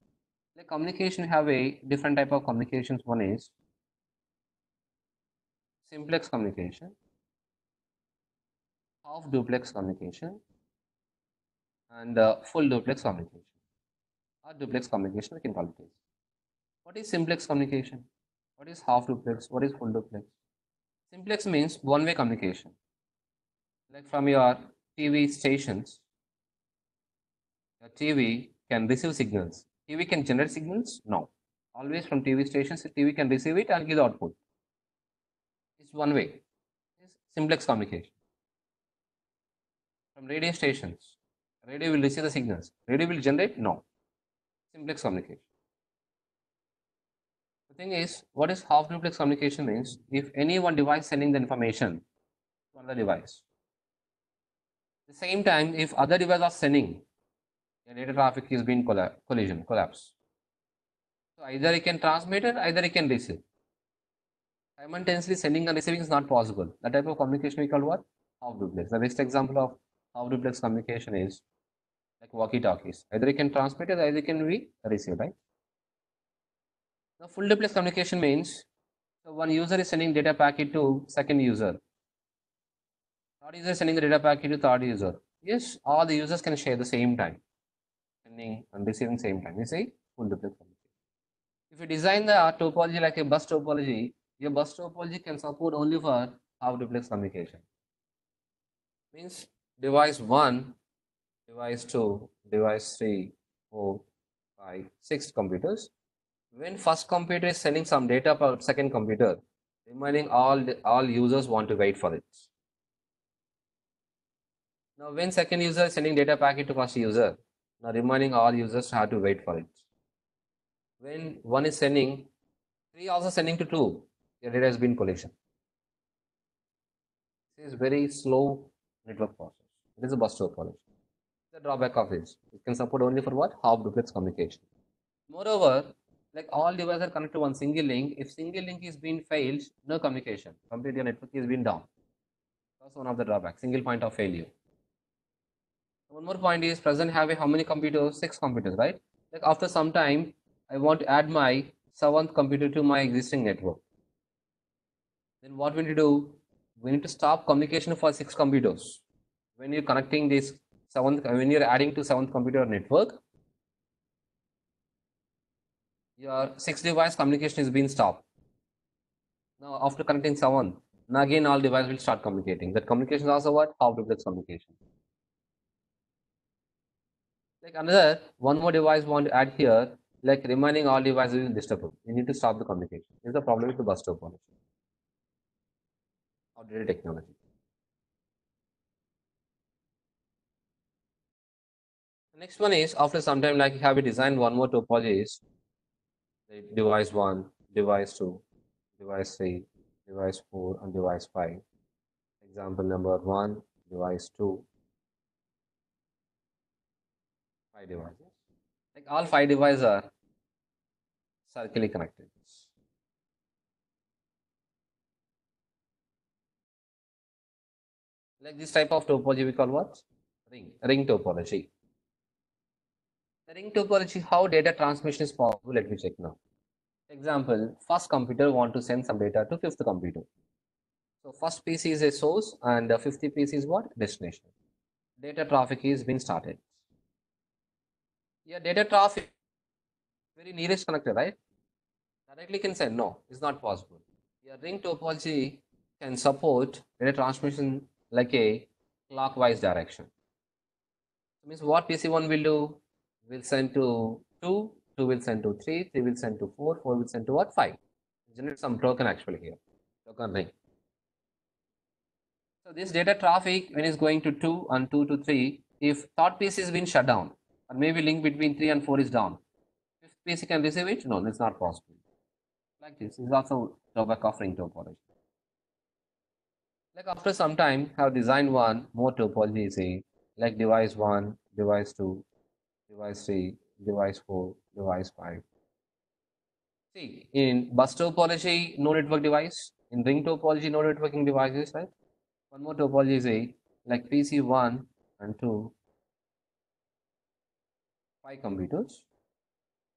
the communication have a different type of communications. One is simplex communication, half duplex communication, and uh, full duplex communication. Or duplex communication, we can call it what is simplex communication? What is half duplex? What is full duplex? Simplex means one-way communication. Like from your TV stations, your TV can receive signals. TV can generate signals? No. Always from TV stations, TV can receive it and give the output. It's one way. It's simplex communication. From radio stations, radio will receive the signals. Radio will generate? No. Simplex communication thing is, what is half duplex communication means? If any one device sending the information to another device, At the same time, if other devices are sending, the data traffic is being collision, collapse. So either it can transmit it, either it can receive. Simultaneously sending and receiving is not possible. That type of communication we call what? Half duplex. The best example of half duplex communication is like walkie-talkies. Either it can transmit it, either it can be received, right? Now full duplex communication means so one user is sending data packet to second user. Third user is sending the data packet to third user. Yes, all the users can share the same time. Sending and receiving same time. You see full duplex communication. If you design the topology like a bus topology, your bus topology can support only for half duplex communication. Means device 1, device 2, device 3, 4, 5, 6 computers when first computer is sending some data per second computer, remaining all, all users want to wait for it. Now when second user is sending data packet to first user, now remaining all users have to wait for it. When one is sending, three also sending to two, the data has been collision. This is very slow network process. It is a bus topology. The drawback of this, it can support only for what? Half duplex communication. Moreover, like all devices are connected to one single link. If single link is being failed, no communication. Complete your network is being down. That's one of the drawbacks, single point of failure. One more point is present have a how many computers? Six computers, right? Like after some time, I want to add my seventh computer to my existing network. Then what we need to do? We need to stop communication for six computers. When you're connecting this seventh, when you're adding to seventh computer network, your six device communication is being stopped. Now after connecting someone, now again all devices will start communicating. That communication is also what? Half duplex communication. Like another one more device want to add here, like remaining all devices will disturb. You need to stop the communication. This is the problem with the bus topology. Outdated technology. Next one is after some time, like you have designed one more topologies, device one, device two, device three, device four, and device five. Example number one, device two, five devices. Like all five devices are circularly connected. Like this type of topology we call what? Ring, ring topology. The ring topology, how data transmission is possible, let me check now. Example, first computer want to send some data to fifth computer. So first PC is a source and the fifth PC is what? Destination. Data traffic is being started. Yeah, data traffic very nearest connector, right? Directly can send. No, it's not possible. Your ring topology can support data transmission like a clockwise direction. That means what PC1 will do? Will send to 2, 2 will send to 3, 3 will send to 4, 4 will send to what? 5. Generate some token actually here. Token ring. So this data traffic when is going to 2 and 2 to 3, if third piece has been shut down, or maybe link between 3 and 4 is down, fifth PC can receive it? No, it's not possible. Like this, this is also drawback of ring topology. Like after some time, have designed one more topology, say, like device 1, device 2, device 3, device 4, device 5. See, in bus topology, no network device. In ring topology, no networking devices, right? One more topology is a like PC1 and 2, five computers.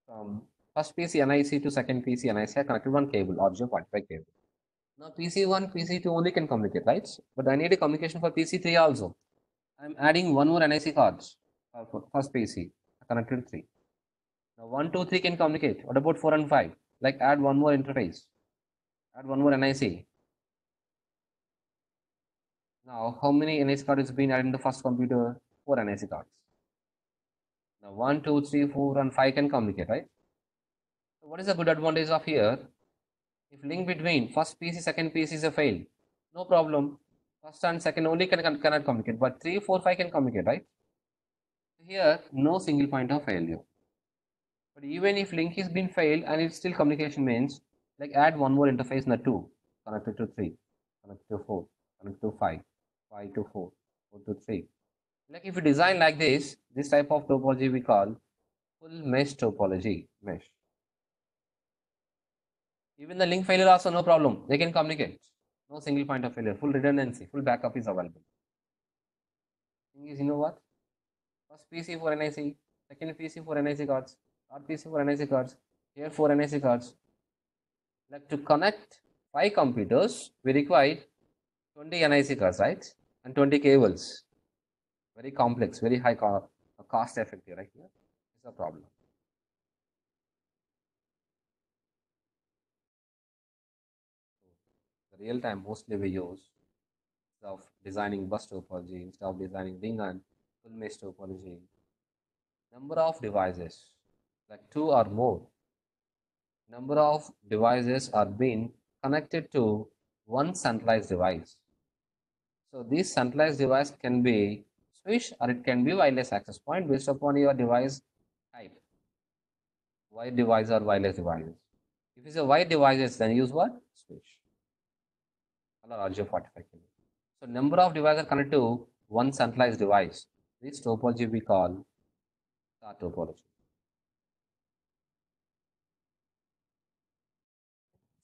From first PC NIC to second PC NIC, I connected one cable, RJ45 cable. Now PC1, PC2 only can communicate, right? But I need a communication for PC3 also. I'm adding one more NIC cards for first PC connected 3. Now 1, 2, 3 can communicate. What about 4 and 5? Like add one more interface. Add one more NIC. Now how many NIC cards is been added in the first computer? 4 NIC cards. Now 1, 2, 3, 4 and 5 can communicate, right? So what is the good advantage of here? If link between first PC, second PC is a fail, no problem. First and second only can cannot communicate, but three, four, five can communicate, right? Here, no single point of failure. But even if link is been failed and it's still communication means, like add one more interface in the 2, connected to 3, connected to 4, connected to 5, 5 to 4, 4 to 3. Like if you design like this, this type of topology we call full mesh topology, mesh. Even the link failure also no problem, they can communicate. No single point of failure, full redundancy, full backup is available. Thing is, you know what? First PC for NIC, second PC for NIC cards, third PC for NIC cards, here for NIC cards. Like to connect five computers, we require 20 NIC cards, right? And 20 cables. Very complex, very high co cost effective, right? Here is a problem. Real time mostly we use of designing bus topology instead of designing ring and full mesh topology. Number of devices, like two or more. Number of devices are being connected to one centralized device. So this centralized device can be switch or it can be wireless access point based upon your device type. Wired device or wireless devices. If it's a wired devices, then use what? Switch. Or RJ45 So number of devices connected to one centralized device. This topology we call star topology.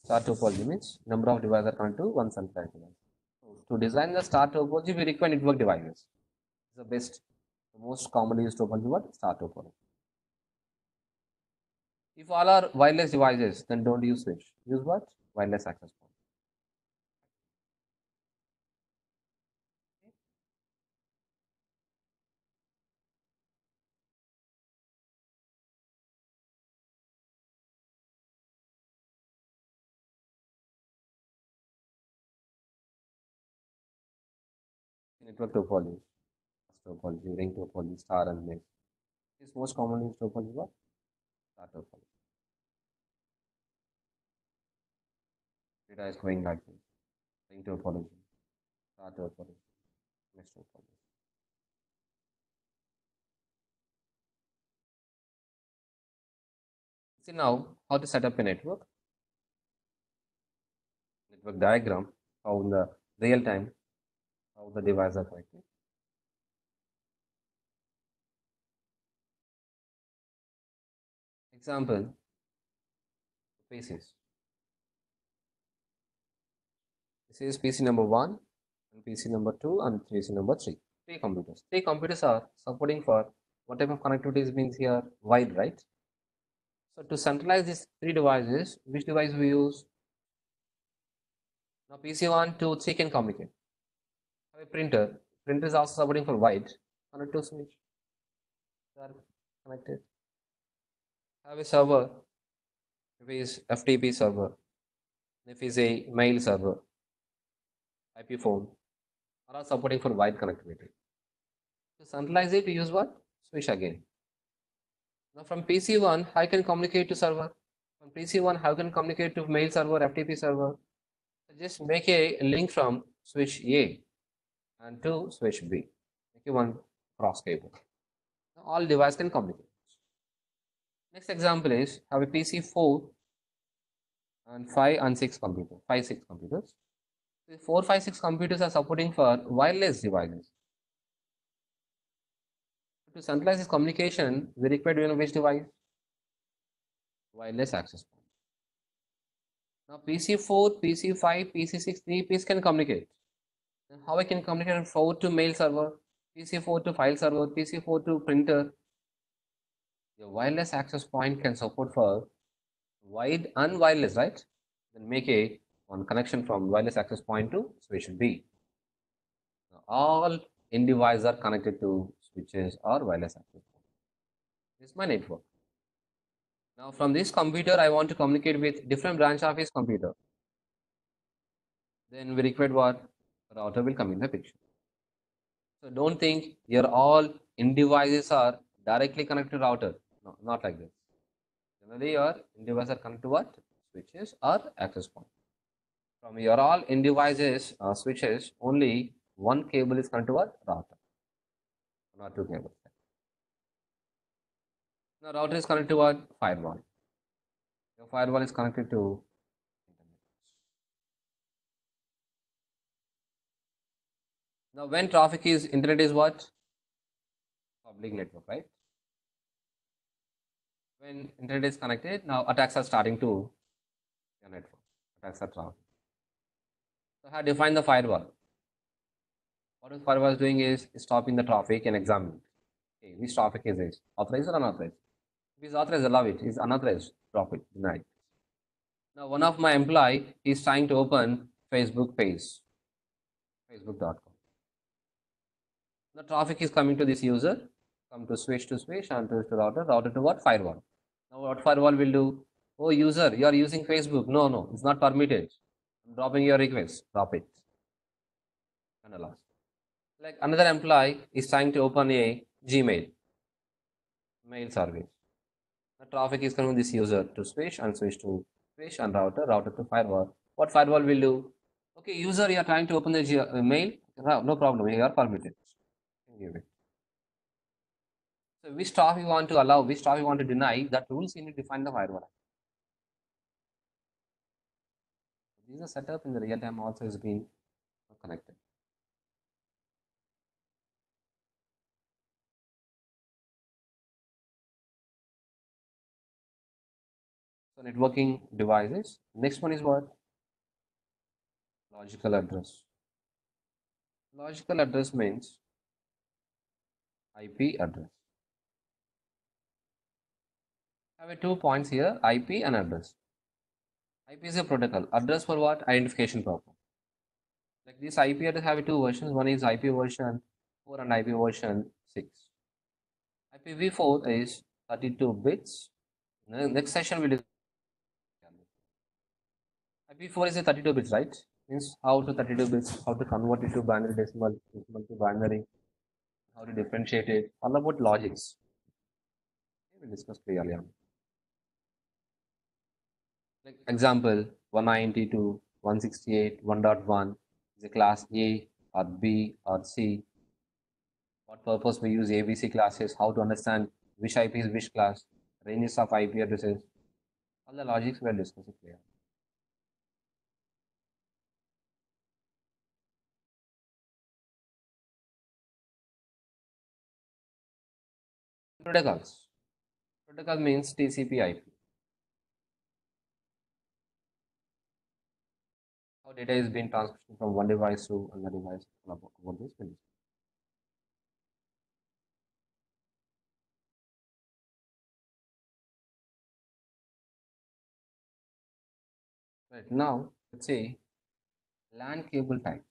Star topology means number of devices connected to one centralized device. So to design the star topology, we require network devices. The best, the most commonly used topology, what? Star topology. If all are wireless devices, then don't use switch. Use what? Wireless access point. Network topology, topology, ring topology, star and mesh. This most commonly used topology what? Star topology. Data is going like this. Ring topology, star topology, mesh topology. See now how to set up a network. Network diagram, how in the real time, how the devices are connected. Example, PCs. This is PC number one, and PC number two, and PC number three. Three computers. Three computers are supporting for what type of connectivity means here? Wide, right? So to centralize these three devices, which device we use? Now PC1, 2, 3 can communicate. A printer. Printer is also supporting for wide. To switch. They are connected. Have a server. If it is FTP server. If it is a mail server. IP phone. Are supporting for wide connectivity. To centralize it, use what? Switch again. Now from PC1, I can communicate to server. From PC1, how can communicate to mail server, FTP server. So just make a link from switch A and two switch B. Make one cross cable. Now all device can communicate. Next example is have a PC 4 and 5 and 6 computer, 5, 6 computers. The 4, 5, 6 computers are supporting for wireless devices. To centralize this communication, we require to know which device? Wireless access point. Now PC4, PC5, PC6, three PCs can communicate. How I can communicate 4 to mail server, PC4 to file server, PC4 to printer. Your wireless access point can support for wide and wireless, right? Then make a one connection from wireless access point to switch B. Now, all in devices are connected to switches or wireless access point. This is my network. Now from this computer, I want to communicate with different branch of computer. Then we require what? Router will come in the picture. So don't think your all in devices are directly connected to router. No, not like this. Generally, your in devices are connected to what? Switches or access point. From your all in devices uh, switches, only one cable is connected to what? Router. Not two cables. Now router is connected to what? Firewall. Your firewall is connected to Now when traffic is internet is what? Public network, right? When internet is connected, now attacks are starting to your network. Attacks are traveling. So I have defined the firewall. What the firewall is doing is stopping the traffic and examining. Okay, which traffic is this? Authorized or unauthorized? If it's authorized, allow it. If it's unauthorized, drop it, deny it. Now, one of my employee is trying to open Facebook page, facebook.com. The traffic is coming to this user, come to switch to switch and to, to router, router to what? Firewall. Now, what firewall will do? Oh, user, you are using Facebook. No, no, it's not permitted. I'm dropping your request. Drop it. And. Like another employee is trying to open a Gmail mail service. The traffic is coming this user to switch and switch to switch and router, router to firewall. What firewall will do? Okay, user, you are trying to open the G- uh, mail. No problem. You are permitted. So which traffic you want to allow, which traffic you want to deny, that rules you need to define the firewall. This is a setup in the real time also has been connected. So networking devices. Next one is what? Logical address. Logical address means IP address. Have two points here, IP and address. IP is a protocol. Address for what? Identification purpose. Like this IP address have two versions. One is IP version 4 and IP version 6. IPv4 is 32 bits. Ne- Next session will IP4 is a 32 bits, right? means how to 32 bits, how to convert it to binary decimal, decimal to binary, how to differentiate it, all about logics. We will discuss clearly on. Like example, 192, 168, 1.1 is a class A or B or C. What purpose we use ABC classes, how to understand which IP is which class, ranges of IP addresses, all the logics we are discussing here. Protocols. Protocol means TCP IP. How data is being transmitted from one device to another device. About this Right now, let's say LAN cable types.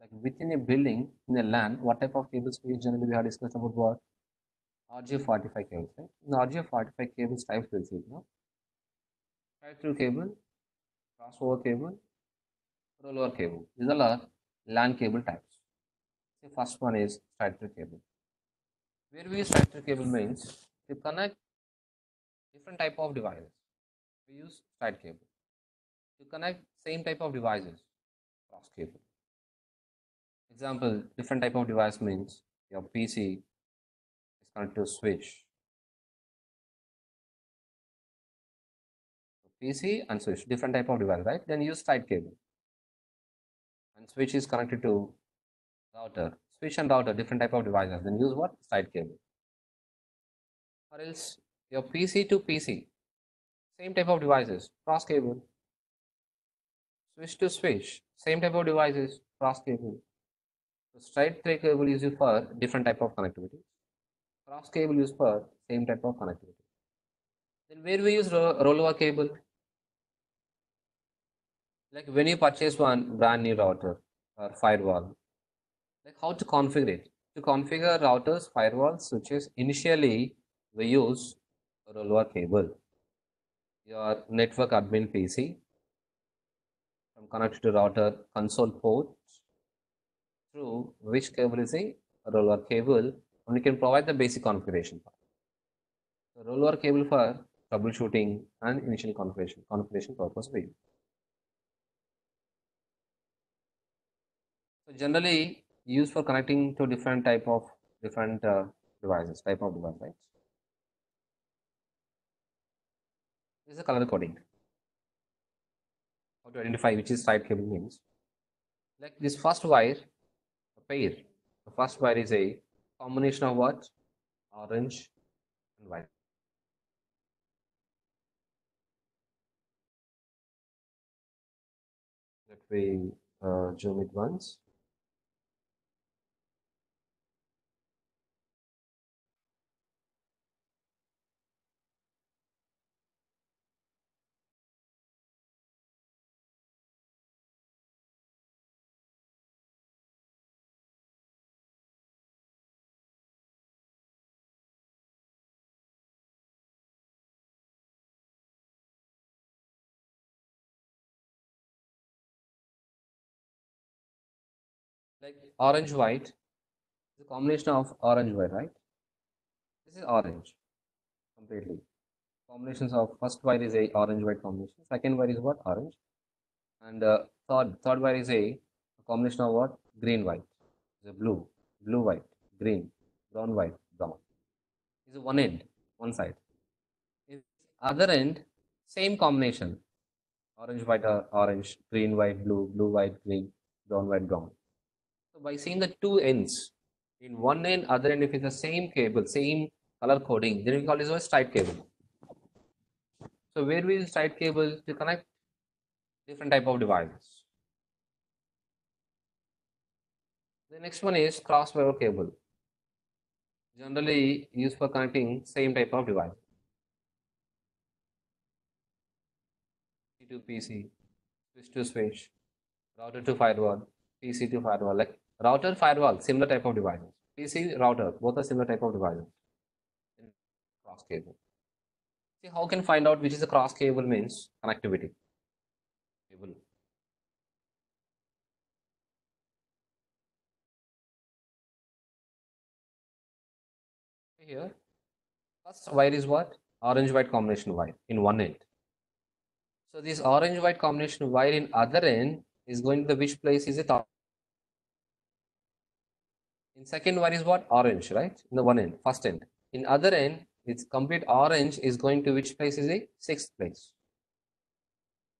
Like within a building in a LAN, what type of cables we generally we have discussed about what? RJ45 cables, right? In RJ45 cables types we'll see now. Straight through cable, crossover cable, rollover cable. These all are LAN cable types. The first one is straight through cable. Where we use straight through cable means to connect different type of devices. We use straight cable to connect same type of devices cross cable. Example, different type of device means your PC connected to switch. PC and switch, different type of device, right? Then use straight cable. And switch is connected to router. Switch and router, different type of devices. Then use what? Side cable. Or else your PC to PC, same type of devices, cross cable switch to switch, same type of devices, cross cable. So straight through cable is used for different type of connectivity. Cross cable used for same type of connectivity. Then where we use ro rollover cable? Like when you purchase one brand new router or firewall, like how to configure it? To configure routers, firewalls, switches, initially we use rollover cable. Your network admin PC from connected to router console port through which cable is a rollover cable and we can provide the basic configuration part. So roller cable for troubleshooting and initial configuration configuration purpose we. So generally used for connecting to different type of different uh, devices, type of device, right? This is a color coding how to identify which is side cable means like this first wire a pair the first wire is a combination of what? Orange and white. Let me uh, zoom it once like orange white. The combination of orange white right? This is orange completely. Combinations of first wire is a orange white combination. Second wire is what? Orange. And uh, third third wire is a, a combination of what? Green white. A blue blue white green brown white brown. Is one end one side. Is other end same combination. Orange white or orange green white blue blue white green brown white brown by seeing the two ends, in one end, other end, if it's the same cable, same color coding, then we call this a straight cable. So where we use straight cable to connect different type of devices. The next one is crosswire cable. Generally used for connecting same type of device. PC to PC, switch to switch, router to firewall, PC to firewall. Like Router, firewall, similar type of devices. PC, router, both are similar type of devices. Cross cable. See how can find out which is a cross cable means connectivity. Cable. Here, first wire is what? Orange white combination wire in one end. So this orange white combination wire in other end is going to the which place is it? In second wire is what? Orange, right? In the one end, first end. In other end, it's complete orange is going to which place is it? Sixth place.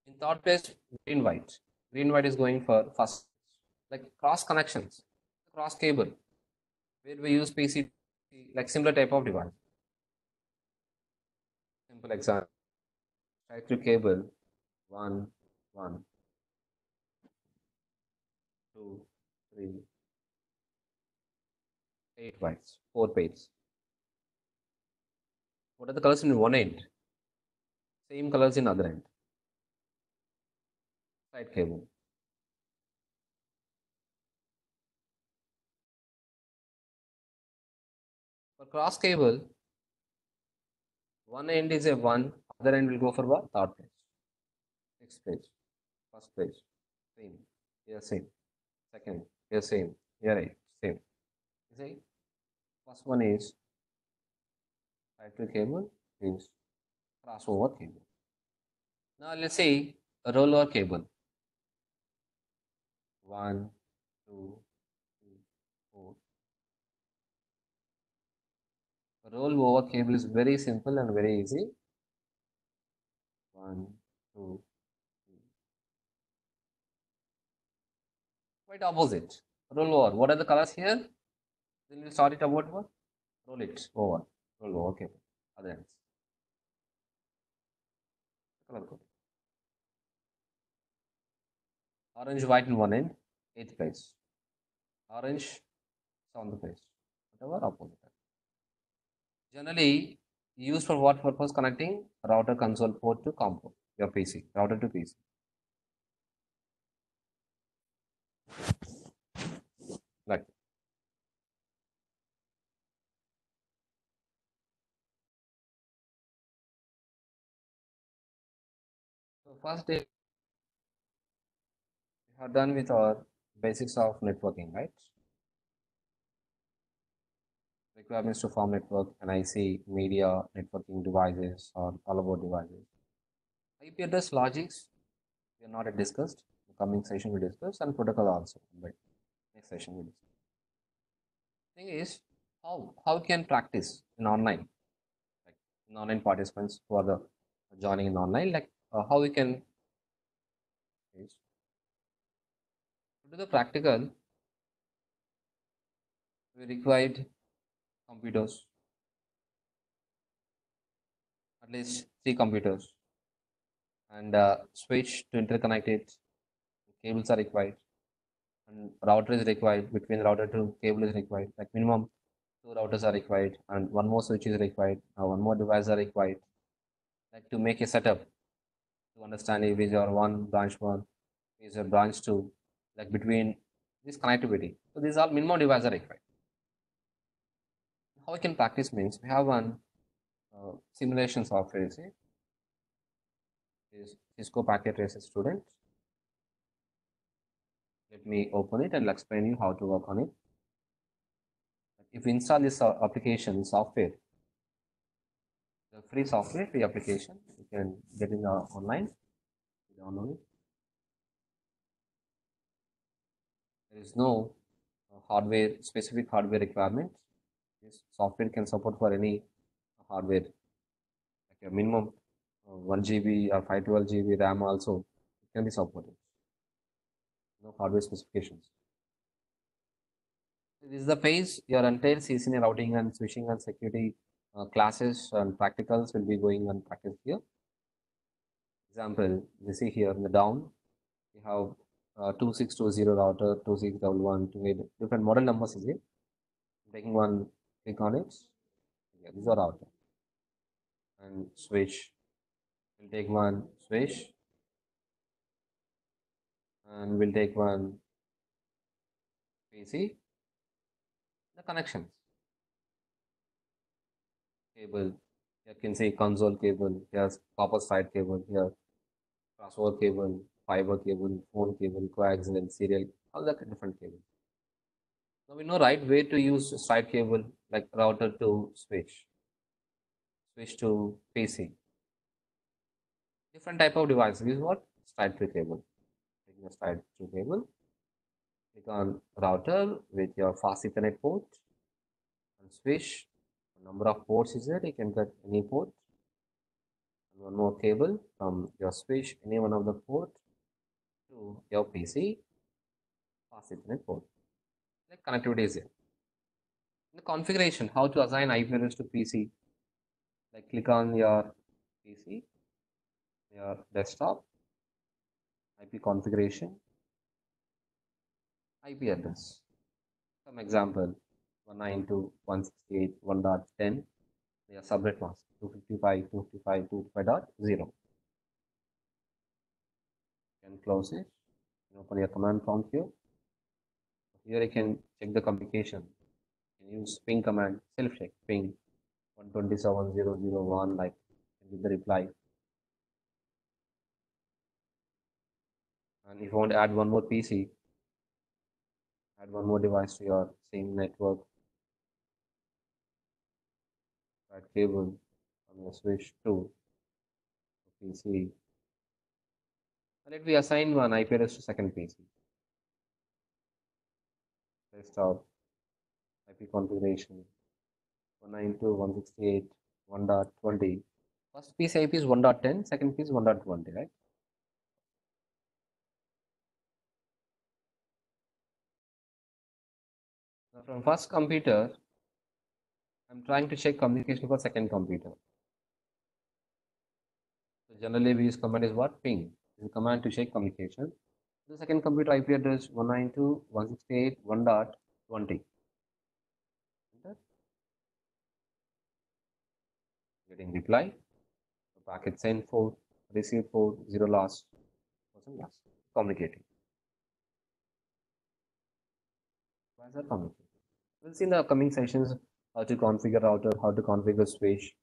In third place, green white. Green white is going for first. Like cross connections, cross cable, where we use PC, like similar type of device. Simple example. Try through cable, one, one, two, three, eight bytes, four bytes. What are the colors in one end? Same colors in other end. Side cable. For cross cable, one end is a 1, other end will go for what? Third page. Next page. First page. Same. Here same. Second. Here same. Here eight. Same. You see? First one is side cable is crossover cable. Now let's say a rollover cable. One, two, three, four. A rollover cable is very simple and very easy. One, two, three. Quite opposite. Roll over. What are the colors here? Then we'll start it about what? Roll it over. Roll over okay Other ends. Color code. Orange, white in one end, eighth place. Orange, seventh place. Whatever opposite. Generally, used for what purpose connecting router console port to COM port, your PC, router to PC. Like so first day we are done with our basics of networking, right? requirements to form network, NIC, media, networking devices, or all about devices. IP address logics, we are not discussed. The coming session we discuss, and protocol also. But next session we discuss. Thing is, how how can practice in online, like in online participants who are the joining in online, like uh, how we can do the practical. We required computers. At least three computers. And uh, switch to interconnect it cables are required. And router is required. Between router to cable is required. Like minimum two routers are required. And one more switch is required. Uh, one more device are required. Like to make a setup to understand if is your one branch one is your branch two like between this connectivity so these are minimum are required how we can practice means we have one uh, simulation software you see is Cisco Packet Tracer student. Let me open it and I'll explain you how to work on it. If you install this uh, application software, the free software, free application, can get in the online, download it. There is no uh, hardware, specific hardware requirement this software can support for any hardware like a minimum uh, 1 GB or 512 GB RAM also it can be supported. No hardware specifications. This is the page your entire CCNA routing and switching and security uh, classes and practicals will be going on practice here. Example, you see here in the down, we have uh, 2620 router, 2611, 28, different model numbers is here. taking one click on it. Yeah, these are out and switch. We'll take one switch. And we'll take one PC the connections cable. You can see console cable. Here's copper side cable. Here crossover cable fiber cable phone cable coaxial and serial all the different cables Now we know right way to use side cable like router to switch, switch to PC. Different type of device. Is what straight through cable. Taking a straight through cable. Click on router with your fast Ethernet port and switch. Number of ports is there. You can get any port. One more cable from your switch, any one of the port to your PC fast Ethernet port like connectivity is there. In the configuration, how to assign IP address to PC, like click on your PC, your desktop, IP configuration, IP address. Some example, 192.168.1.10, your subnet mask, 255.255.255.0. You can close it, open your command prompt here here I can check the communication. You can use ping command, self check, ping 127.0.0.1 like with the reply. And if you want to add one more PC, add one more device to your same network, cable switch to PC. Let me assign one IP address to second PC desktop IP configuration. 192.168.1.20 first PC IP is 1.10 second piece 1.20 right? Now from first computer I'm trying to check communication for second computer generally we use command is what ping is a command to check communication the second computer IP address 192.168.1.20. Getting reply. The packet sent for, received for, zero loss, person loss. Communicating. Why is that communicating? We'll see in the coming sessions how to configure router, how to configure switch,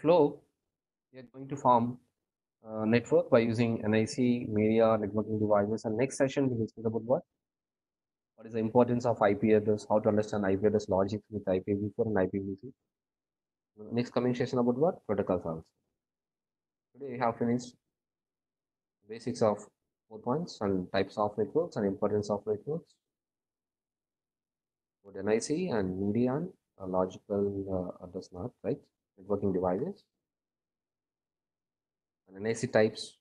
flow, we are going to form a network by using NIC, media, networking devices. And next session, we will speak about what? What is the importance of IP address, how to understand IP address logic with IPv4 and IPv6. Next coming session about what? Protocols also. Today we have finished basics of four points and types of networks and importance of networks. About NIC and media and logical uh, address map, right? Networking devices. And NIC types.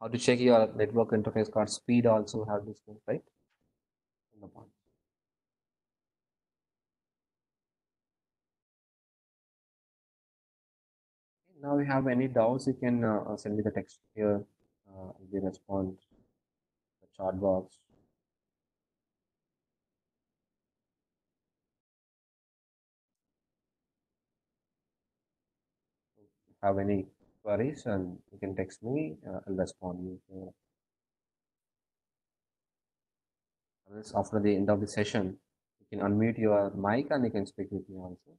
How to check your network interface card speed also have this one right? In the point. Now we have any doubts you can uh, send me the text here. Uh, the response the chat box have any queries and you can text me uh, i'll respond you. Else after the end of the session you can unmute your mic and you can speak with me also.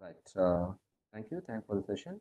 Right uh, thank you. Thank you for the session